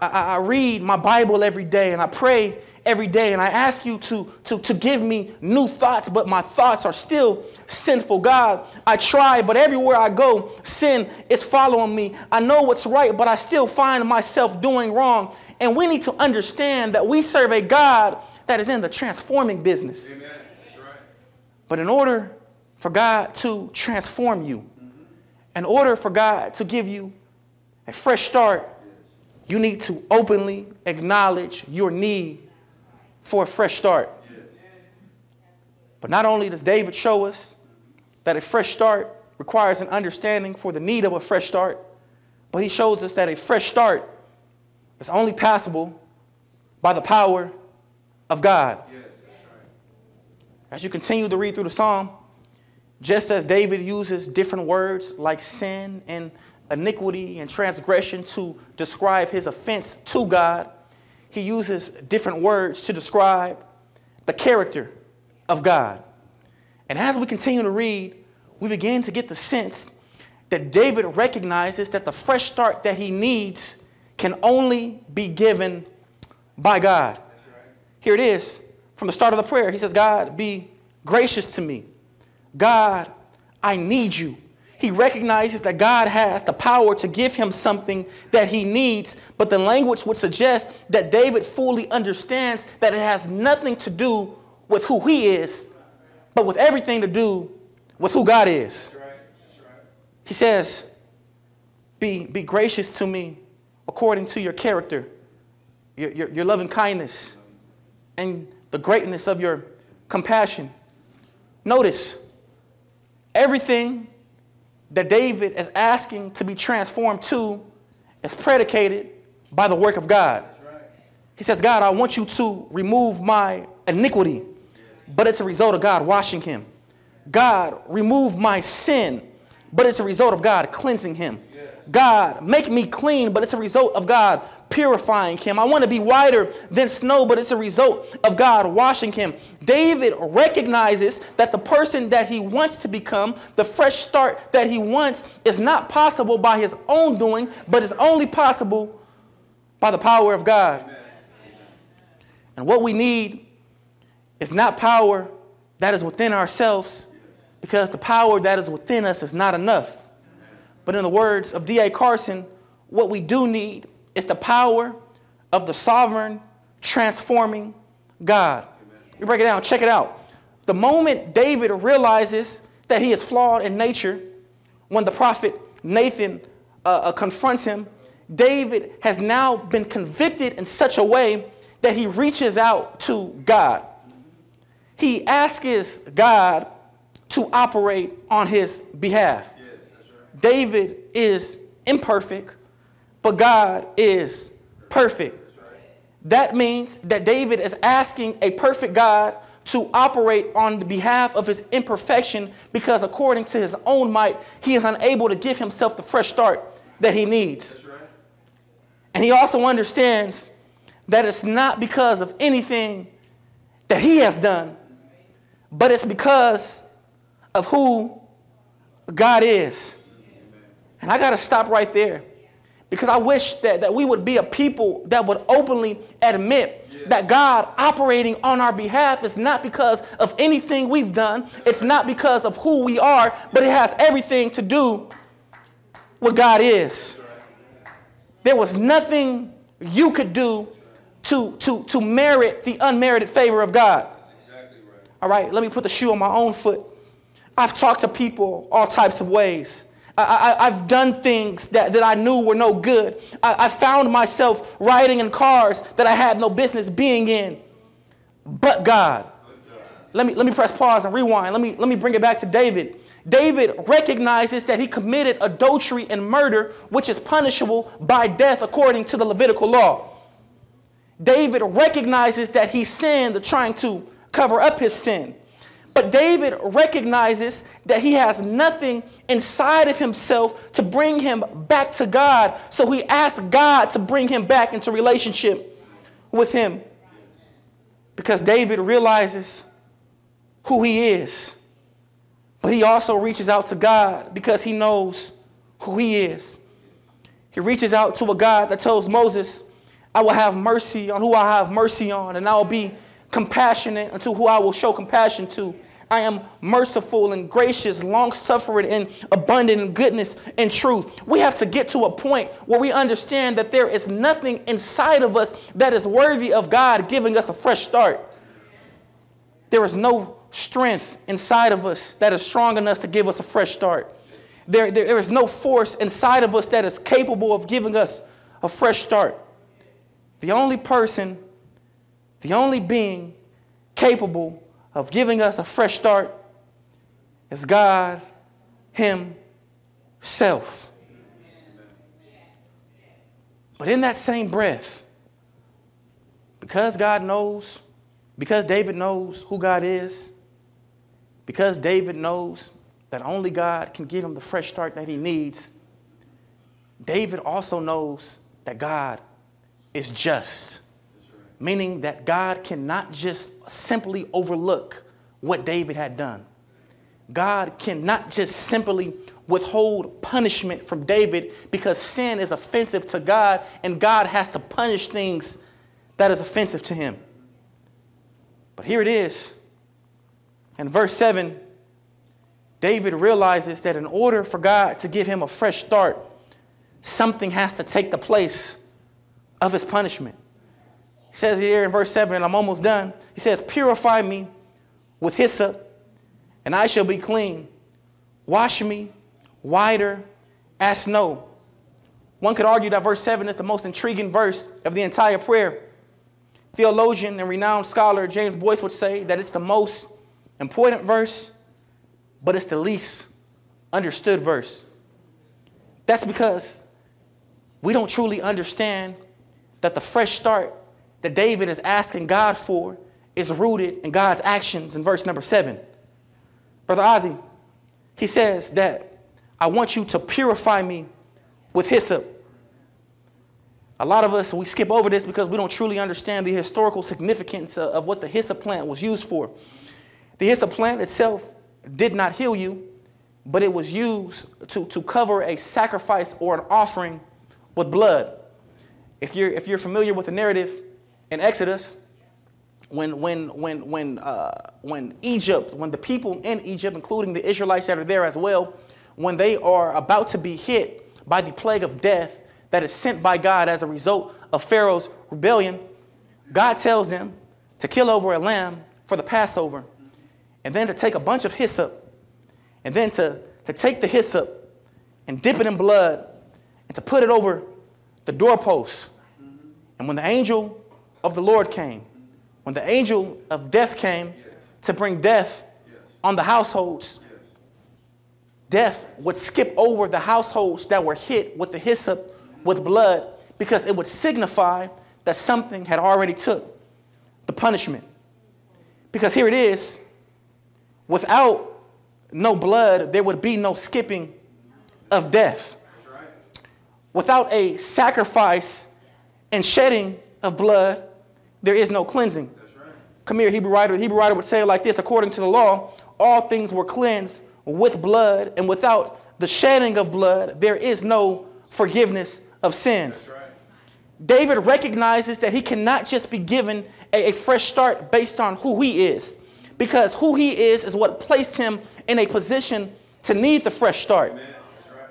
I, I read my Bible every day and I pray every day and I ask you to, to, to give me new thoughts, but my thoughts are still sinful. God, I try, but everywhere I go, sin is following me. I know what's right, but I still find myself doing wrong. And we need to understand that we serve a God that is in the transforming business. Amen. That's right. But in order for God to transform you, mm-hmm. in order for God to give you a fresh start, you need to openly acknowledge your need for a fresh start. But not only does David show us that a fresh start requires an understanding for the need of a fresh start, but he shows us that a fresh start is only possible by the power of God. As you continue to read through the psalm, just as David uses different words like sin and iniquity and transgression to describe his offense to God, he uses different words to describe the character of God. And as we continue to read, we begin to get the sense that David recognizes that the fresh start that he needs can only be given by God. Here it is from the start of the prayer. He says, God, be gracious to me. God, I need you. He recognizes that God has the power to give him something that he needs, but the language would suggest that David fully understands that it has nothing to do with who he is, but with everything to do with who God is. That's right. That's right. He says, be, be gracious to me according to your character, your, your, your loving kindness, and the greatness of your compassion. Notice, everything that David is asking to be transformed to is predicated by the work of God. He says, God, I want you to remove my iniquity, but it's a result of God washing him. God, remove my sin, but it's a result of God cleansing him. God, make me clean, but it's a result of God purifying him. I want to be whiter than snow, but it's a result of God washing him. David recognizes that the person that he wants to become, the fresh start that he wants, is not possible by his own doing, but is only possible by the power of God. And what we need is not power that is within ourselves, because the power that is within us is not enough. But in the words of D.A. Carson, what we do need it's the power of the sovereign, transforming God. You break it down, check it out. The moment David realizes that he is flawed in nature, when the prophet Nathan uh, uh, confronts him, David has now been convicted in such a way that he reaches out to God. He asks God to operate on his behalf. Yes, right. David is imperfect, but God is perfect. That means that David is asking a perfect God to operate on the behalf of his imperfection because, according to his own might, he is unable to give himself the fresh start that he needs. And he also understands that it's not because of anything that he has done, but it's because of who God is. And I got to stop right there because I wish that, that we would be a people that would openly admit yeah. that God operating on our behalf is not because of anything we've done. It's not because of who we are, but it has everything to do with God is. There was nothing you could do to, to, to merit the unmerited favor of God. Exactly right. All right, let me put the shoe on my own foot. I've talked to people all types of ways. I, have done things that, that I knew were no good. I, I found myself riding in cars that I had no business being in. But God. Let me, let me press pause and rewind. Let me, let me bring it back to David. David recognizes that he committed adultery and murder, which is punishable by death according to the Levitical law. David recognizes that he sinned trying to cover up his sin. But David recognizes that he has nothing inside of himself to bring him back to God. So he asks God to bring him back into relationship with him. Because David realizes who he is. But he also reaches out to God because he knows who he is. He reaches out to a God that tells Moses, I will have mercy on who I have mercy on, and I will be compassionate unto who I will show compassion to. I am merciful and gracious, long suffering, and abundant in goodness and truth. We have to get to a point where we understand that there is nothing inside of us that is worthy of God giving us a fresh start. There is no strength inside of us that is strong enough to give us a fresh start. There, there, there is no force inside of us that is capable of giving us a fresh start. The only person, the only being capable of giving us a fresh start is God Himself. But in that same breath, because God knows, because David knows who God is, because David knows that only God can give him the fresh start that he needs, David also knows that God is just. Meaning that God cannot just simply overlook what David had done. God cannot just simply withhold punishment from David because sin is offensive to God and God has to punish things that is offensive to him. But here it is. In verse 7, David realizes that in order for God to give him a fresh start, something has to take the place of his punishment. He says here in verse 7, and I'm almost done. He says, Purify me with hyssop, and I shall be clean. Wash me whiter as snow. One could argue that verse 7 is the most intriguing verse of the entire prayer. Theologian and renowned scholar James Boice would say that it's the most important verse, but it's the least understood verse. That's because we don't truly understand that the fresh start that David is asking God for is rooted in God's actions in verse number seven. Brother Ozzy, he says that I want you to purify me with hyssop. A lot of us, we skip over this because we don't truly understand the historical significance of what the hyssop plant was used for. The hyssop plant itself did not heal you, but it was used to, to cover a sacrifice or an offering with blood. If you're, if you're familiar with the narrative in Exodus, when, when, when, when, uh, when Egypt, when the people in Egypt, including the Israelites that are there as well, when they are about to be hit by the plague of death that is sent by God as a result of Pharaoh's rebellion, God tells them to kill over a lamb for the Passover, and then to take a bunch of hyssop, and then to, to take the hyssop and dip it in blood, and to put it over the doorpost. And when the angel of the Lord came, when the angel of death came to bring death on the households, death would skip over the households that were hit with the hyssop with blood because it would signify that something had already took the punishment. Because here it is, without no blood, there would be no skipping of death. Without a sacrifice and shedding of blood, there is no cleansing. Come here, Hebrew writer. The Hebrew writer would say it like this according to the law, all things were cleansed with blood, and without the shedding of blood, there is no forgiveness of sins. Right. David recognizes that he cannot just be given a, a, fresh start based on who he is, because who he is is what placed him in a position to need the fresh start. Right.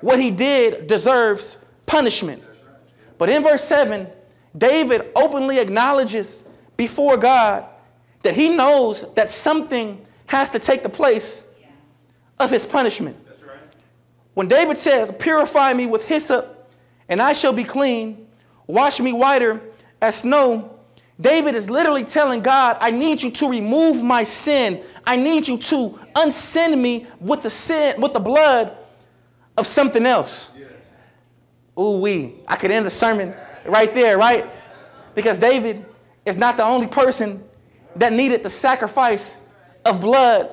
What he did deserves punishment. Right. But in verse 7, David openly acknowledges before God that he knows that something has to take the place of his punishment. When David says, Purify me with hyssop, and I shall be clean. Wash me whiter as snow. David is literally telling God, I need you to remove my sin. I need you to unsin me with the sin, with the blood of something else. Yes. Ooh, we. I could end the sermon right there, right? Because David is not the only person that needed the sacrifice of blood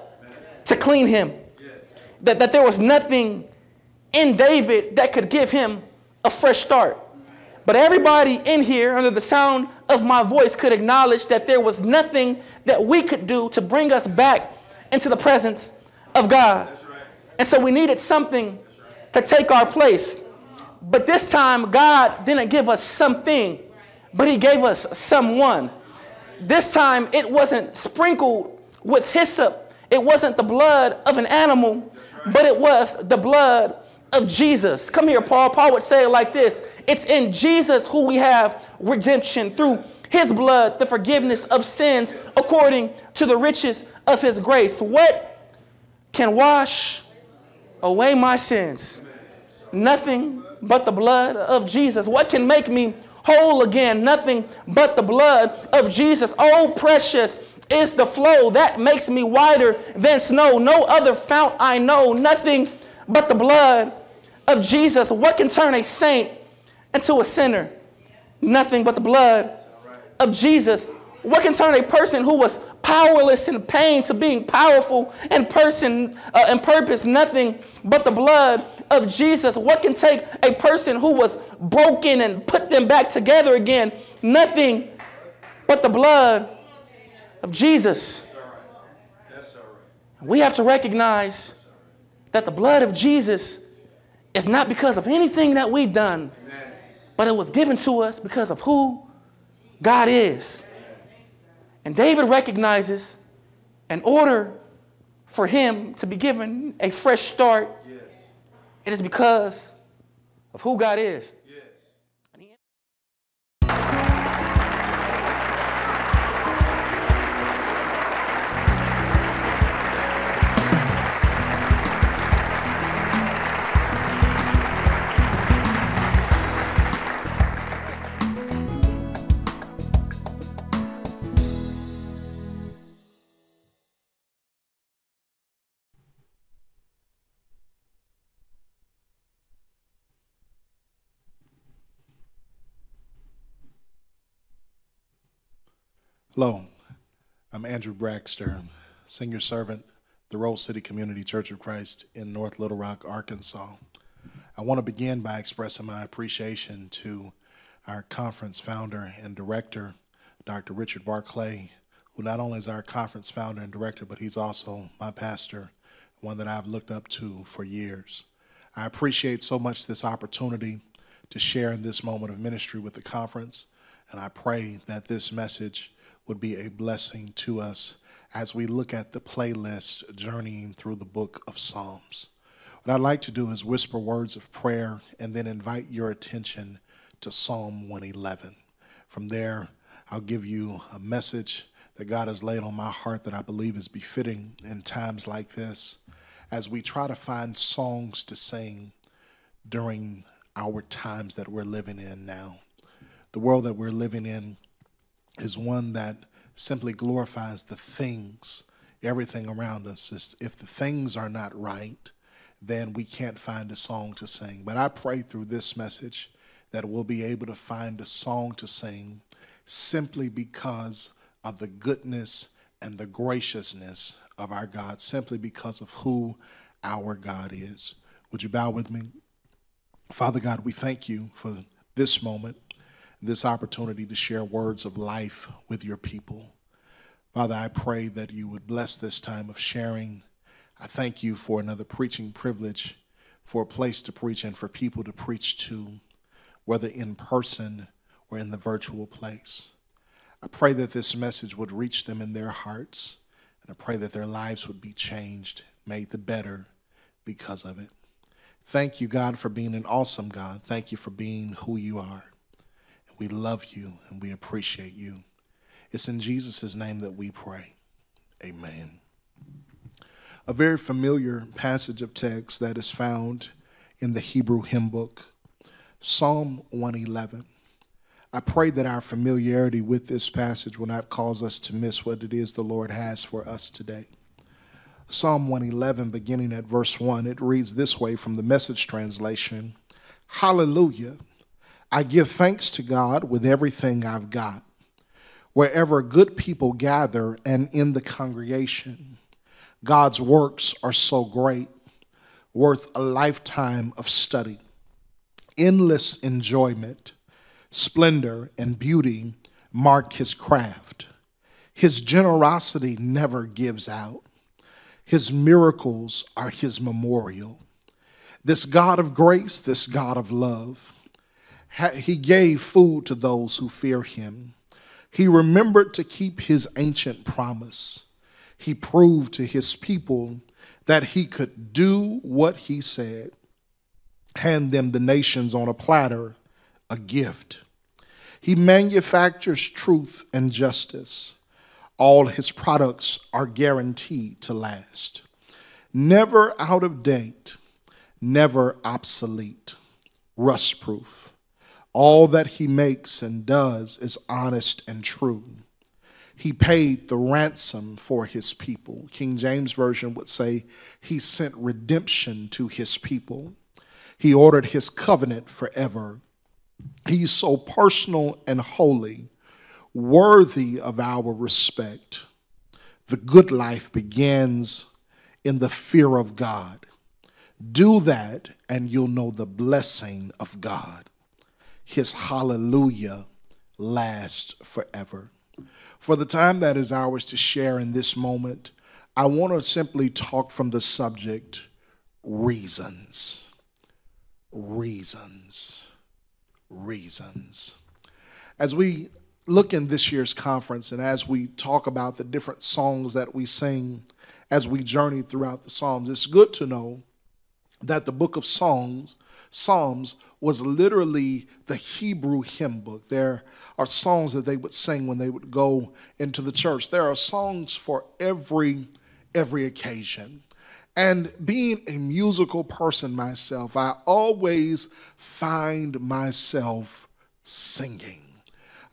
to clean him. That, that there was nothing in David that could give him a fresh start. But everybody in here, under the sound of my voice, could acknowledge that there was nothing that we could do to bring us back into the presence of God. And so we needed something to take our place. But this time, God didn't give us something, but He gave us someone. This time, it wasn't sprinkled with hyssop, it wasn't the blood of an animal, but it was the blood of Jesus. Come here, Paul. Paul would say it like this It's in Jesus who we have redemption through his blood, the forgiveness of sins according to the riches of his grace. What can wash away my sins? Nothing but the blood of Jesus. What can make me whole again? Nothing but the blood of Jesus. Oh, precious is the flow that makes me whiter than snow. No other fount I know. Nothing but the blood of Jesus. What can turn a saint into a sinner? Nothing but the blood of Jesus. What can turn a person who was powerless in pain to being powerful in person uh, and purpose? Nothing but the blood of Jesus. What can take a person who was broken and put them back together again? Nothing but the blood of Jesus. We have to recognize that the blood of Jesus is not because of anything that we've done, but it was given to us because of who God is. And David recognizes in order for him to be given a fresh start, it is because of who God is. Hello, I'm Andrew Braxter, senior servant, the Rose City Community Church of Christ in North Little Rock, Arkansas. I want to begin by expressing my appreciation to our conference founder and director, Dr. Richard Barclay, who not only is our conference founder and director, but he's also my pastor, one that I've looked up to for years. I appreciate so much this opportunity to share in this moment of ministry with the conference, and I pray that this message would be a blessing to us as we look at the playlist journeying through the book of Psalms. What I'd like to do is whisper words of prayer and then invite your attention to Psalm 111. From there, I'll give you a message that God has laid on my heart that I believe is befitting in times like this as we try to find songs to sing during our times that we're living in now. The world that we're living in is one that simply glorifies the things, everything around us. Is if the things are not right, then we can't find a song to sing. But I pray through this message that we'll be able to find a song to sing simply because of the goodness and the graciousness of our God, simply because of who our God is. Would you bow with me? Father God, we thank you for this moment this opportunity to share words of life with your people. Father, I pray that you would bless this time of sharing. I thank you for another preaching privilege, for a place to preach and for people to preach to, whether in person or in the virtual place. I pray that this message would reach them in their hearts, and I pray that their lives would be changed, made the better because of it. Thank you, God, for being an awesome God. Thank you for being who you are. We love you and we appreciate you. It's in Jesus' name that we pray. Amen. A very familiar passage of text that is found in the Hebrew hymn book, Psalm 111. I pray that our familiarity with this passage will not cause us to miss what it is the Lord has for us today. Psalm 111, beginning at verse 1, it reads this way from the message translation Hallelujah. I give thanks to God with everything I've got. wherever good people gather and in the congregation. God's works are so great, worth a lifetime of study. Endless enjoyment, splendor, and beauty mark his craft. His generosity never gives out. His miracles are his memorial. This God of grace, this God of love, he gave food to those who fear him. He remembered to keep his ancient promise. He proved to his people that he could do what he said hand them the nations on a platter, a gift. He manufactures truth and justice. All his products are guaranteed to last. Never out of date, never obsolete, rust proof. All that he makes and does is honest and true. He paid the ransom for his people. King James Version would say he sent redemption to his people. He ordered his covenant forever. He's so personal and holy, worthy of our respect. The good life begins in the fear of God. Do that, and you'll know the blessing of God. His hallelujah lasts forever. For the time that is ours to share in this moment, I want to simply talk from the subject reasons. Reasons. Reasons. As we look in this year's conference and as we talk about the different songs that we sing as we journey throughout the Psalms, it's good to know that the book of Psalms, Psalms was literally the Hebrew hymn book. There are songs that they would sing when they would go into the church. There are songs for every every occasion. And being a musical person myself, I always find myself singing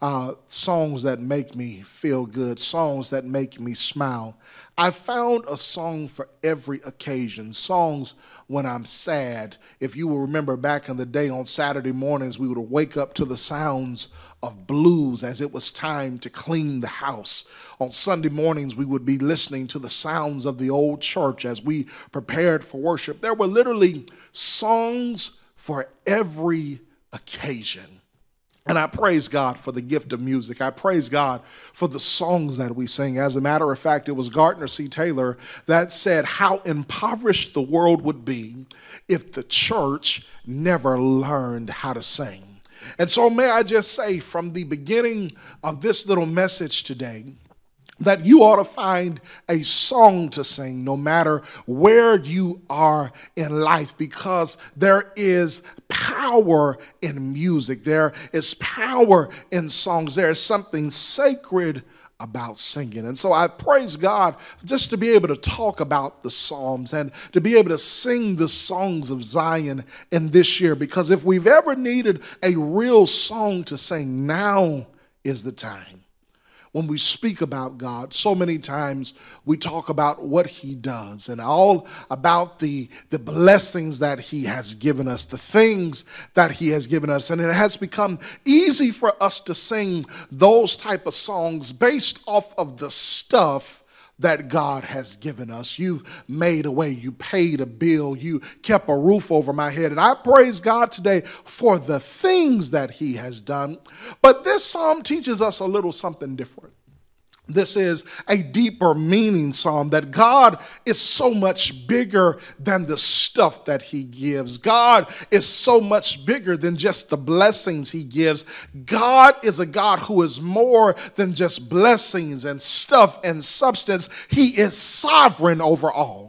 uh, songs that make me feel good, songs that make me smile. I found a song for every occasion, songs when I'm sad. If you will remember back in the day on Saturday mornings, we would wake up to the sounds of blues as it was time to clean the house. On Sunday mornings, we would be listening to the sounds of the old church as we prepared for worship. There were literally songs for every occasion. And I praise God for the gift of music. I praise God for the songs that we sing. As a matter of fact, it was Gardner C. Taylor that said how impoverished the world would be if the church never learned how to sing. And so, may I just say from the beginning of this little message today, that you ought to find a song to sing no matter where you are in life because there is power in music. There is power in songs. There is something sacred about singing. And so I praise God just to be able to talk about the Psalms and to be able to sing the songs of Zion in this year because if we've ever needed a real song to sing, now is the time when we speak about God, so many times we talk about what He does and all about the, the blessings that He has given us, the things that He has given us. And it has become easy for us to sing those type of songs based off of the stuff that God has given us. You've made a way, you paid a bill, you kept a roof over my head. And I praise God today for the things that He has done. But this psalm teaches us a little something different. This is a deeper meaning psalm that God is so much bigger than the stuff that He gives. God is so much bigger than just the blessings He gives. God is a God who is more than just blessings and stuff and substance, He is sovereign over all.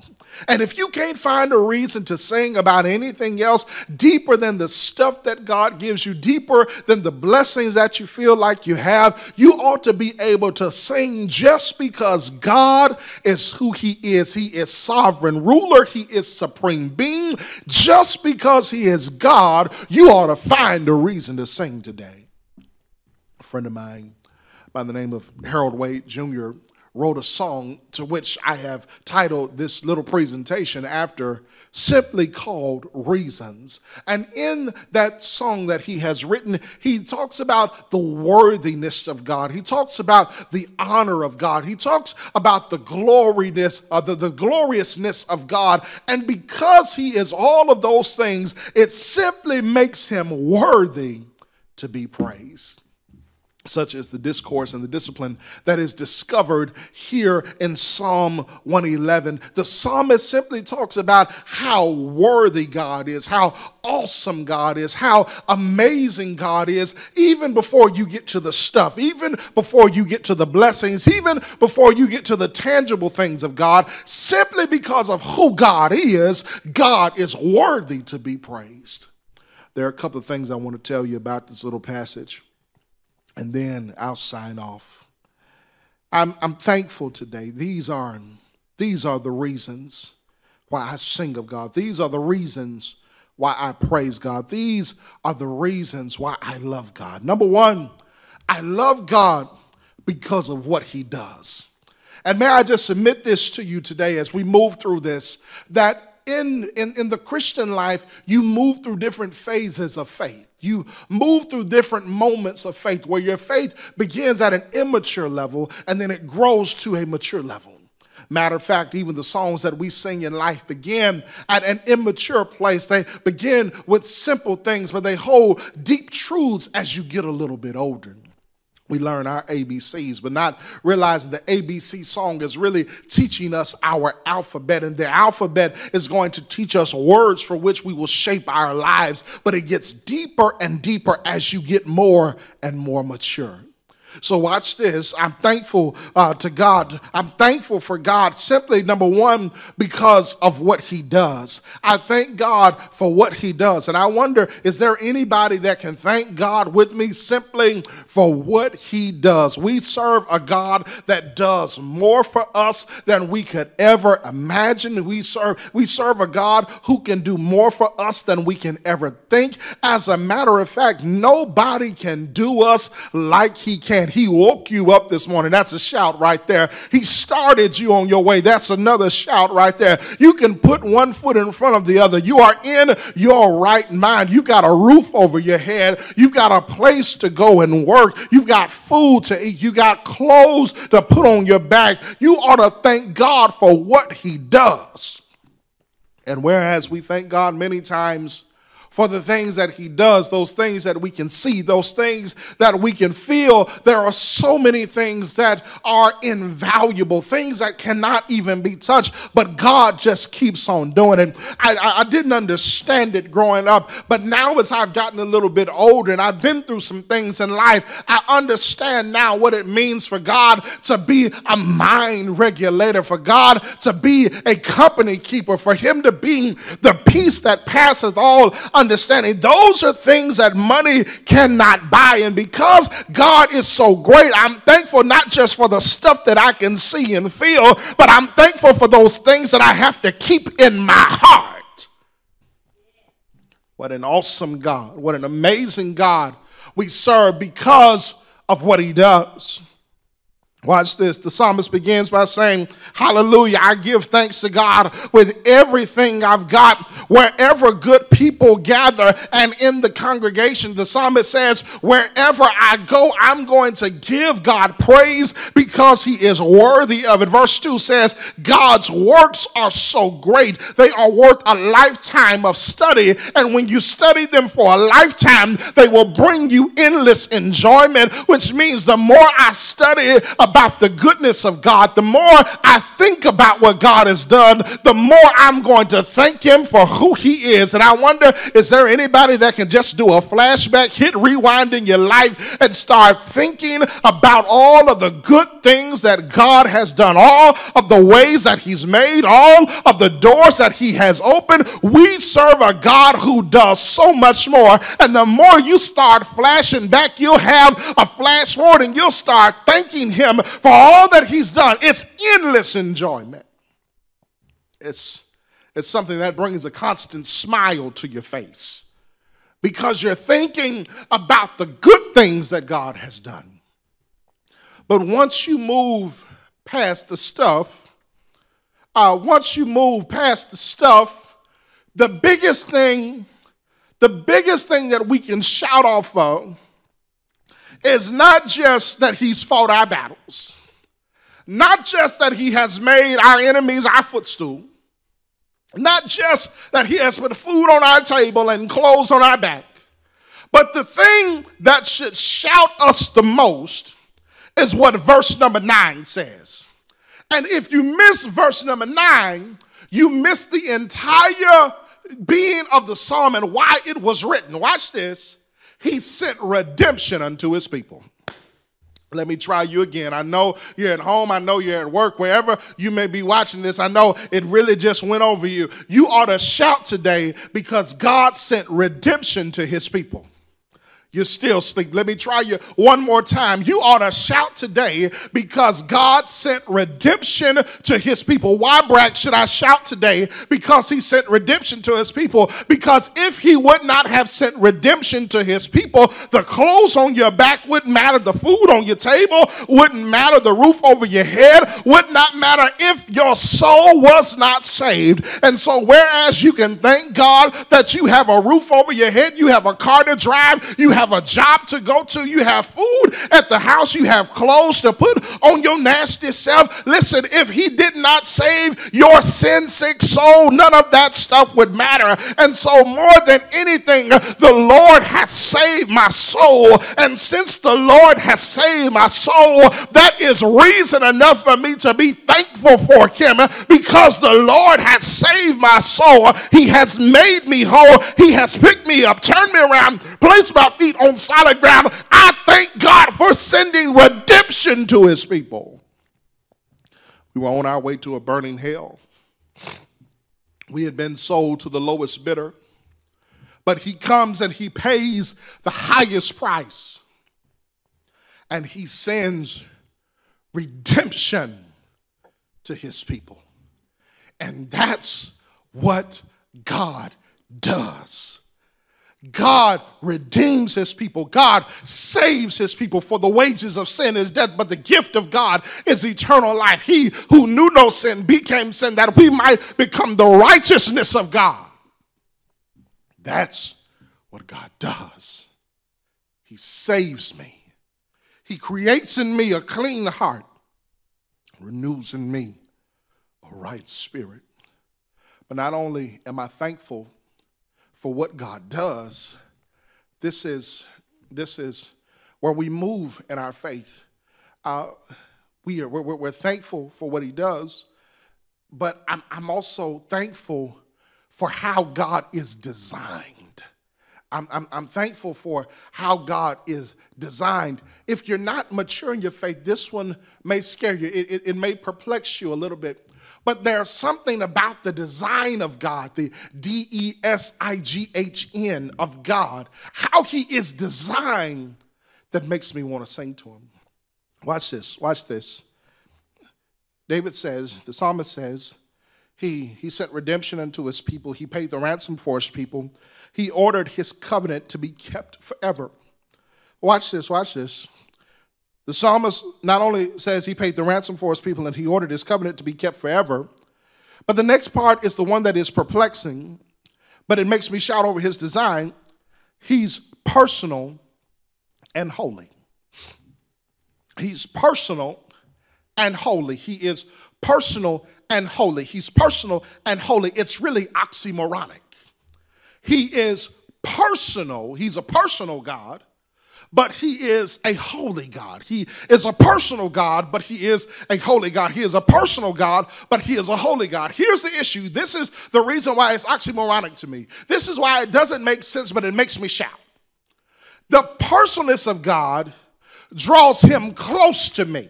And if you can't find a reason to sing about anything else deeper than the stuff that God gives you, deeper than the blessings that you feel like you have, you ought to be able to sing just because God is who He is. He is sovereign ruler, He is supreme being. Just because He is God, you ought to find a reason to sing today. A friend of mine by the name of Harold Wade Jr wrote a song to which I have titled this little presentation after, simply called Reasons. And in that song that he has written, he talks about the worthiness of God. He talks about the honor of God. He talks about the gloriness, uh, the, the gloriousness of God. And because he is all of those things, it simply makes him worthy to be praised such as the discourse and the discipline that is discovered here in Psalm 111. The psalmist simply talks about how worthy God is, how awesome God is, how amazing God is, even before you get to the stuff, even before you get to the blessings, even before you get to the tangible things of God, simply because of who God is, God is worthy to be praised. There are a couple of things I want to tell you about this little passage and then I'll sign off. I'm, I'm thankful today. These are, these are the reasons why I sing of God. These are the reasons why I praise God. These are the reasons why I love God. Number one, I love God because of what He does. And may I just submit this to you today as we move through this that in, in, in the Christian life, you move through different phases of faith. You move through different moments of faith where your faith begins at an immature level and then it grows to a mature level. Matter of fact, even the songs that we sing in life begin at an immature place. They begin with simple things, but they hold deep truths as you get a little bit older we learn our ABCs, but not realizing the ABC song is really teaching us our alphabet. And the alphabet is going to teach us words for which we will shape our lives. But it gets deeper and deeper as you get more and more mature. So, watch this. I'm thankful uh, to God. I'm thankful for God simply, number one, because of what He does. I thank God for what He does. And I wonder, is there anybody that can thank God with me simply for what He does? We serve a God that does more for us than we could ever imagine. We serve, we serve a God who can do more for us than we can ever think. As a matter of fact, nobody can do us like He can. He woke you up this morning. That's a shout right there. He started you on your way. That's another shout right there. You can put one foot in front of the other. You are in your right mind. You've got a roof over your head. You've got a place to go and work. You've got food to eat. You got clothes to put on your back. You ought to thank God for what He does. And whereas we thank God many times for the things that he does, those things that we can see, those things that we can feel. There are so many things that are invaluable, things that cannot even be touched, but God just keeps on doing it. I, I, I didn't understand it growing up, but now as I've gotten a little bit older and I've been through some things in life, I understand now what it means for God to be a mind regulator, for God to be a company keeper, for Him to be the peace that passeth all understanding. Those are things that money cannot buy. And because God is so great, I'm thankful not just for the stuff that I can see and feel, but I'm thankful for those things that I have to keep in my heart. What an awesome God. What an amazing God we serve because of what he does. Watch this. The psalmist begins by saying, Hallelujah. I give thanks to God with everything I've got. Wherever good people gather and in the congregation, the psalmist says, Wherever I go, I'm going to give God praise because he is worthy of it. Verse 2 says, God's works are so great, they are worth a lifetime of study. And when you study them for a lifetime, they will bring you endless enjoyment, which means the more I study about about the goodness of God, the more I think about what God has done, the more I'm going to thank Him for who He is. And I wonder, is there anybody that can just do a flashback, hit rewind in your life, and start thinking about all of the good things that God has done, all of the ways that He's made, all of the doors that He has opened? We serve a God who does so much more. And the more you start flashing back, you'll have a flash forward and you'll start thanking Him for all that he's done. It's endless enjoyment. It's, it's something that brings a constant smile to your face because you're thinking about the good things that God has done. But once you move past the stuff, uh, once you move past the stuff, the biggest thing, the biggest thing that we can shout off of is not just that he's fought our battles, not just that he has made our enemies our footstool, not just that he has put food on our table and clothes on our back, but the thing that should shout us the most is what verse number nine says. And if you miss verse number nine, you miss the entire being of the psalm and why it was written. Watch this. He sent redemption unto his people. Let me try you again. I know you're at home. I know you're at work, wherever you may be watching this. I know it really just went over you. You ought to shout today because God sent redemption to his people you still sleep. Let me try you one more time. You ought to shout today because God sent redemption to his people. Why, Brack, should I shout today? Because he sent redemption to his people. Because if he would not have sent redemption to his people, the clothes on your back wouldn't matter, the food on your table wouldn't matter, the roof over your head would not matter if your soul was not saved. And so, whereas you can thank God that you have a roof over your head, you have a car to drive, you have have a job to go to, you have food at the house, you have clothes to put on your nasty self. Listen, if he did not save your sin sick soul, none of that stuff would matter. And so, more than anything, the Lord has saved my soul. And since the Lord has saved my soul, that is reason enough for me to be thankful for him because the Lord has saved my soul. He has made me whole. He has picked me up, turned me around, placed my feet feet on solid ground. I thank God for sending redemption to his people. We were on our way to a burning hell. We had been sold to the lowest bidder, but he comes and he pays the highest price. And he sends redemption to his people. And that's what God does. God redeems his people. God saves his people. For the wages of sin is death, but the gift of God is eternal life. He who knew no sin became sin that we might become the righteousness of God. That's what God does. He saves me. He creates in me a clean heart, renews in me a right spirit. But not only am I thankful for what God does, this is, this is where we move in our faith. Uh, we are, we're, we're thankful for what He does, but I'm, I'm also thankful for how God is designed. I'm, I'm, I'm, thankful for how God is designed. If you're not mature in your faith, this one may scare you. It, it, it may perplex you a little bit. But there's something about the design of God, the D E S I G H N of God, how He is designed that makes me want to sing to Him. Watch this, watch this. David says, the psalmist says, he, he sent redemption unto his people. He paid the ransom for his people. He ordered his covenant to be kept forever. Watch this, watch this. The psalmist not only says he paid the ransom for his people and he ordered his covenant to be kept forever, but the next part is the one that is perplexing, but it makes me shout over his design. He's personal and holy. He's personal and holy. He is personal and holy. He's personal and holy. It's really oxymoronic. He is personal, he's a personal God but he is a holy God. He is a personal God, but he is a holy God. He is a personal God, but he is a holy God. Here's the issue. This is the reason why it's oxymoronic to me. This is why it doesn't make sense, but it makes me shout. The personalness of God draws him close to me,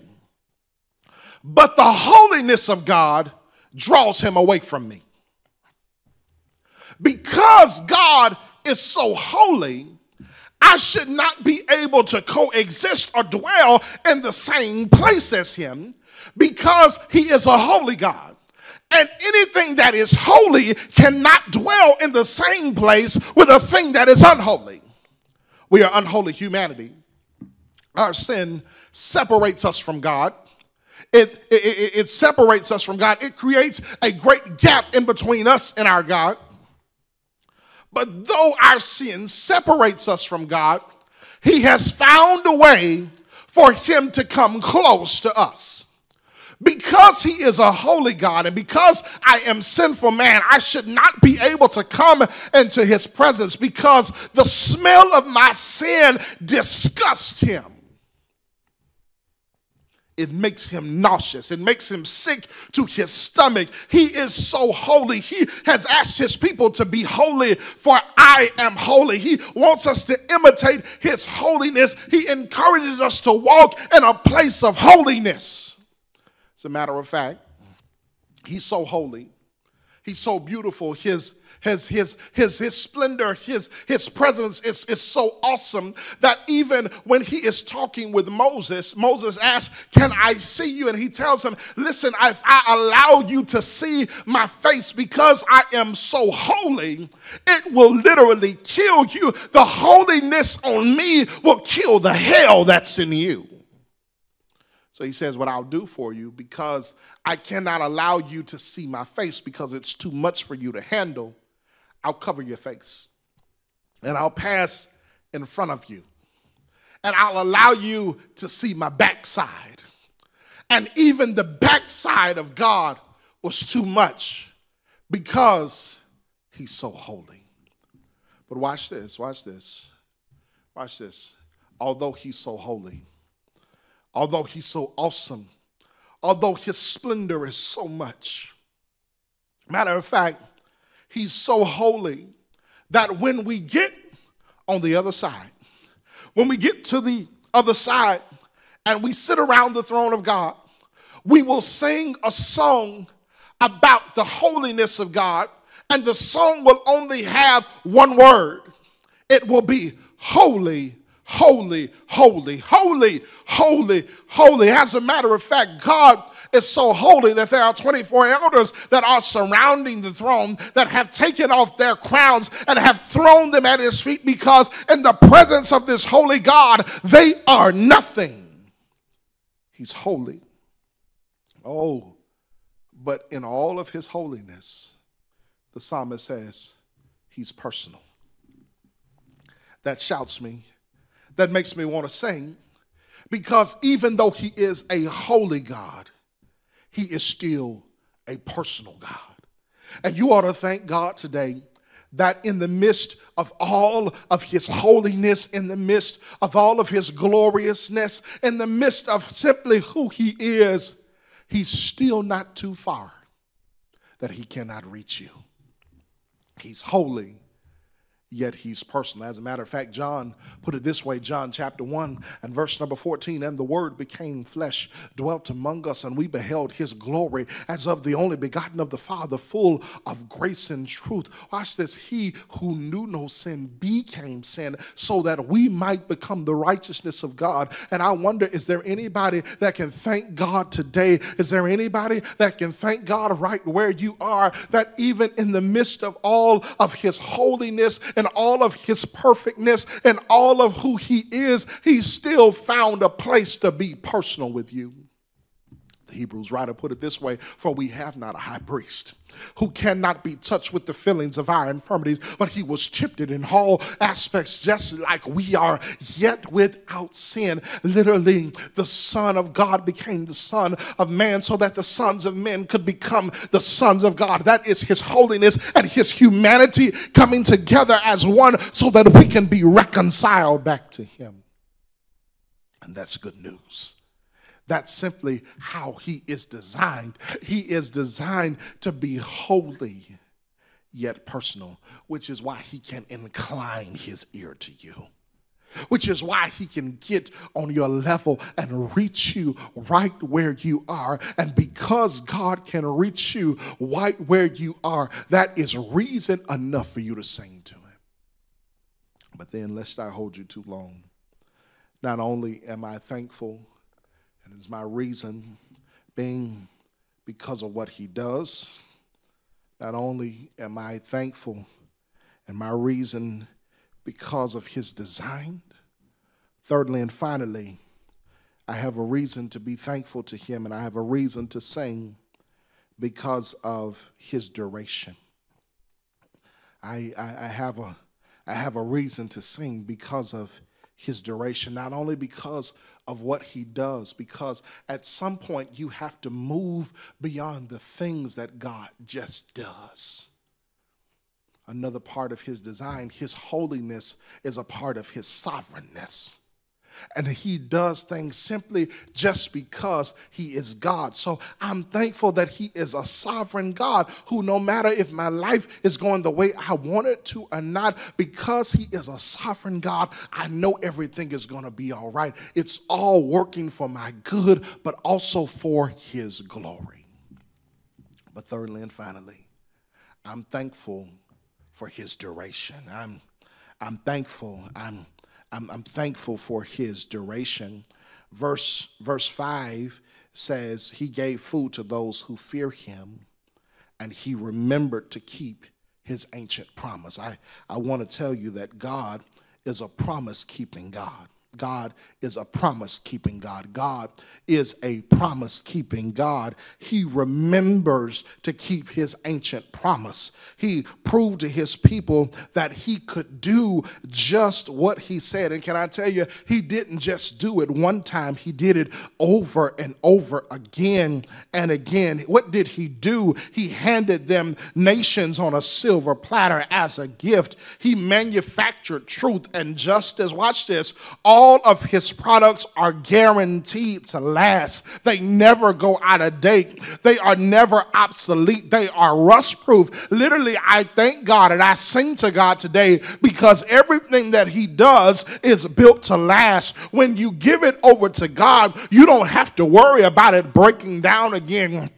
but the holiness of God draws him away from me. Because God is so holy, I should not be able to coexist or dwell in the same place as him because he is a holy God. And anything that is holy cannot dwell in the same place with a thing that is unholy. We are unholy humanity. Our sin separates us from God. It, it, it separates us from God. It creates a great gap in between us and our God. But though our sin separates us from God, He has found a way for Him to come close to us. Because He is a holy God and because I am sinful man, I should not be able to come into His presence because the smell of my sin disgusts Him it makes him nauseous. It makes him sick to his stomach. He is so holy. He has asked his people to be holy, for I am holy. He wants us to imitate his holiness. He encourages us to walk in a place of holiness. As a matter of fact, he's so holy. He's so beautiful. His his, his, his, his splendor, his, his presence is, is so awesome that even when he is talking with Moses, Moses asks, Can I see you? And he tells him, Listen, if I allow you to see my face because I am so holy, it will literally kill you. The holiness on me will kill the hell that's in you. So he says, What I'll do for you, because I cannot allow you to see my face because it's too much for you to handle, I'll cover your face and I'll pass in front of you and I'll allow you to see my backside. And even the backside of God was too much because he's so holy. But watch this, watch this, watch this. Although he's so holy, although he's so awesome, although his splendor is so much. Matter of fact, He's so holy that when we get on the other side, when we get to the other side and we sit around the throne of God, we will sing a song about the holiness of God, and the song will only have one word it will be holy, holy, holy, holy, holy, holy. As a matter of fact, God is so holy that there are 24 elders that are surrounding the throne that have taken off their crowns and have thrown them at his feet because in the presence of this holy God, they are nothing. He's holy. Oh, but in all of his holiness, the psalmist says, he's personal. That shouts me, that makes me want to sing, because even though he is a holy God, he is still a personal God. And you ought to thank God today that in the midst of all of his holiness, in the midst of all of his gloriousness, in the midst of simply who he is, he's still not too far that he cannot reach you. He's holy yet he's personal. As a matter of fact, John put it this way John chapter 1 and verse number 14 and the word became flesh, dwelt among us, and we beheld his glory as of the only begotten of the Father, full of grace and truth. Watch this. He who knew no sin became sin so that we might become the righteousness of God. And I wonder, is there anybody that can thank God today? Is there anybody that can thank God right where you are that even in the midst of all of his holiness and all of his perfectness and all of who he is, he still found a place to be personal with you. Hebrews writer put it this way For we have not a high priest who cannot be touched with the feelings of our infirmities, but he was tempted in all aspects, just like we are, yet without sin. Literally, the Son of God became the Son of man so that the sons of men could become the sons of God. That is his holiness and his humanity coming together as one so that we can be reconciled back to him. And that's good news. That's simply how he is designed. He is designed to be holy yet personal, which is why he can incline his ear to you. Which is why he can get on your level and reach you right where you are. And because God can reach you right where you are, that is reason enough for you to sing to him. But then, lest I hold you too long, not only am I thankful and it's my reason being because of what he does. Not only am I thankful, and my reason because of his design. Thirdly and finally, I have a reason to be thankful to him, and I have a reason to sing because of his duration. I, I, I, have a, I have a reason to sing because of his duration, not only because of what he does, because at some point you have to move beyond the things that God just does. Another part of his design, his holiness, is a part of his sovereignness and he does things simply just because he is God. So I'm thankful that he is a sovereign God who, no matter if my life is going the way I want it to or not, because he is a sovereign God, I know everything is going to be all right. It's all working for my good, but also for his glory. But thirdly and finally, I'm thankful for his duration. I'm, I'm thankful. I'm I'm, I'm thankful for his duration. Verse, verse 5 says, He gave food to those who fear him, and he remembered to keep his ancient promise. I, I want to tell you that God is a promise keeping God. God is a promise keeping God. God is a promise keeping God. He remembers to keep his ancient promise. He proved to his people that he could do just what he said. And can I tell you, he didn't just do it one time, he did it over and over again and again. What did he do? He handed them nations on a silver platter as a gift. He manufactured truth and justice. Watch this. All of his products are guaranteed to last. They never go out of date. They are never obsolete. They are rust proof. Literally, I thank God and I sing to God today because everything that he does is built to last. When you give it over to God, you don't have to worry about it breaking down again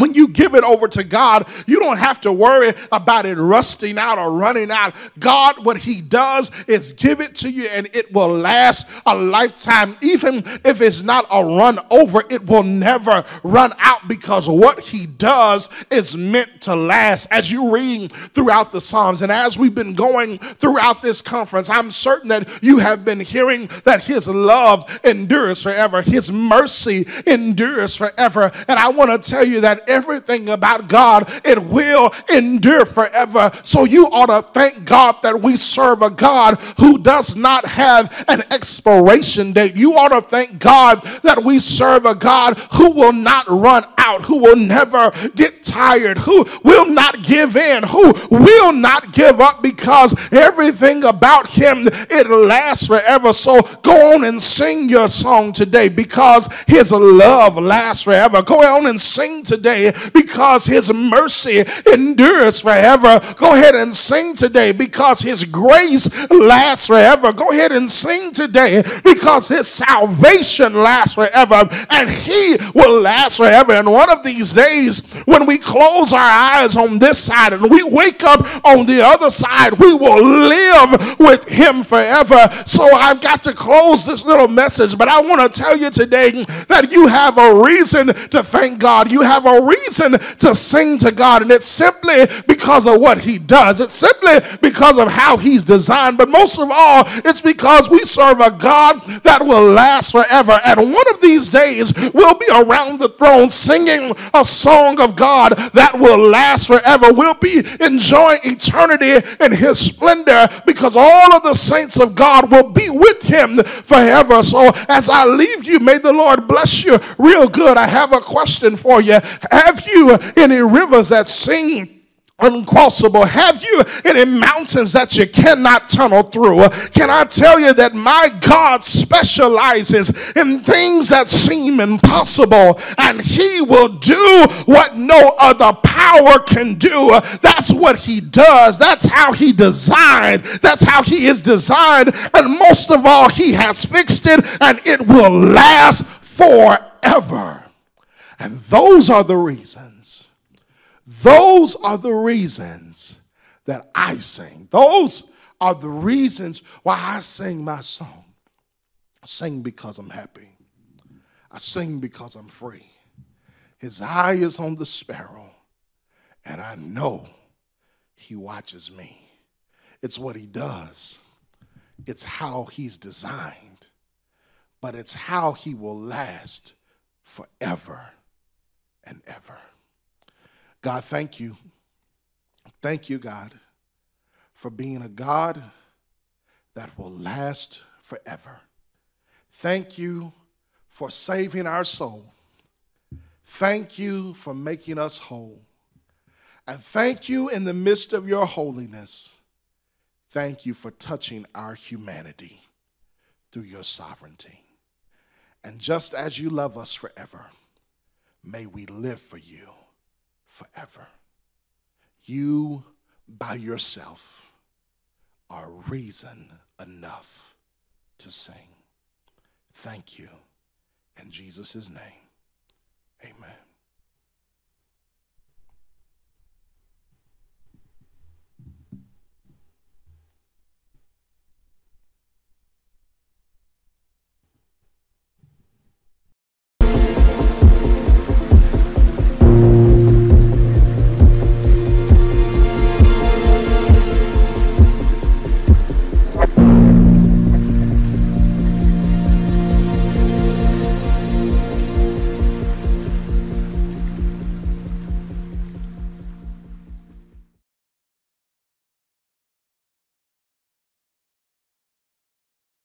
when you give it over to God, you don't have to worry about it rusting out or running out. God, what He does is give it to you and it will last a lifetime. Even if it's not a run over, it will never run out because what He does is meant to last. As you read throughout the Psalms and as we've been going throughout this conference, I'm certain that you have been hearing that His love endures forever, His mercy endures forever. And I want to tell you that everything about God, it will endure forever. So you ought to thank God that we serve a God who does not have an expiration date. You ought to thank God that we serve a God who will not run out, who will never get tired, who will not give in, who will not give up because everything about him it lasts forever. So go on and sing your song today because his love lasts forever. Go on and sing today because his mercy endures forever. Go ahead and sing today because his grace lasts forever. Go ahead and sing today because his salvation lasts forever and he will last forever. And one of these days, when we close our eyes on this side and we wake up on the other side, we will live with him forever. So I've got to close this little message, but I want to tell you today that you have a reason to thank God. You have a reason to sing to God, and it's simply because of what He does. It's simply because of how He's designed, but most of all, it's because we serve a God that will last forever. And one of these days, we'll be around the throne singing a song of God that will last forever. We'll be enjoying eternity in His splendor because all of the saints of God will be with Him forever. So, as I leave you, may the Lord bless you real good. I have a question for you. Have you any rivers that seem uncrossable? Have you any mountains that you cannot tunnel through? Can I tell you that my God specializes in things that seem impossible and he will do what no other power can do? That's what he does. That's how he designed. That's how he is designed. And most of all, he has fixed it and it will last forever. And those are the reasons. Those are the reasons that I sing. Those are the reasons why I sing my song. I sing because I'm happy. I sing because I'm free. His eye is on the sparrow, and I know he watches me. It's what he does, it's how he's designed. but it's how he will last forever and ever. God, thank you. Thank you, God, for being a God that will last forever. Thank you for saving our soul. Thank you for making us whole. And thank you in the midst of your holiness. Thank you for touching our humanity through your sovereignty. And just as you love us forever, may we live for you forever. You by yourself are reason enough to sing. Thank you. In Jesus' name.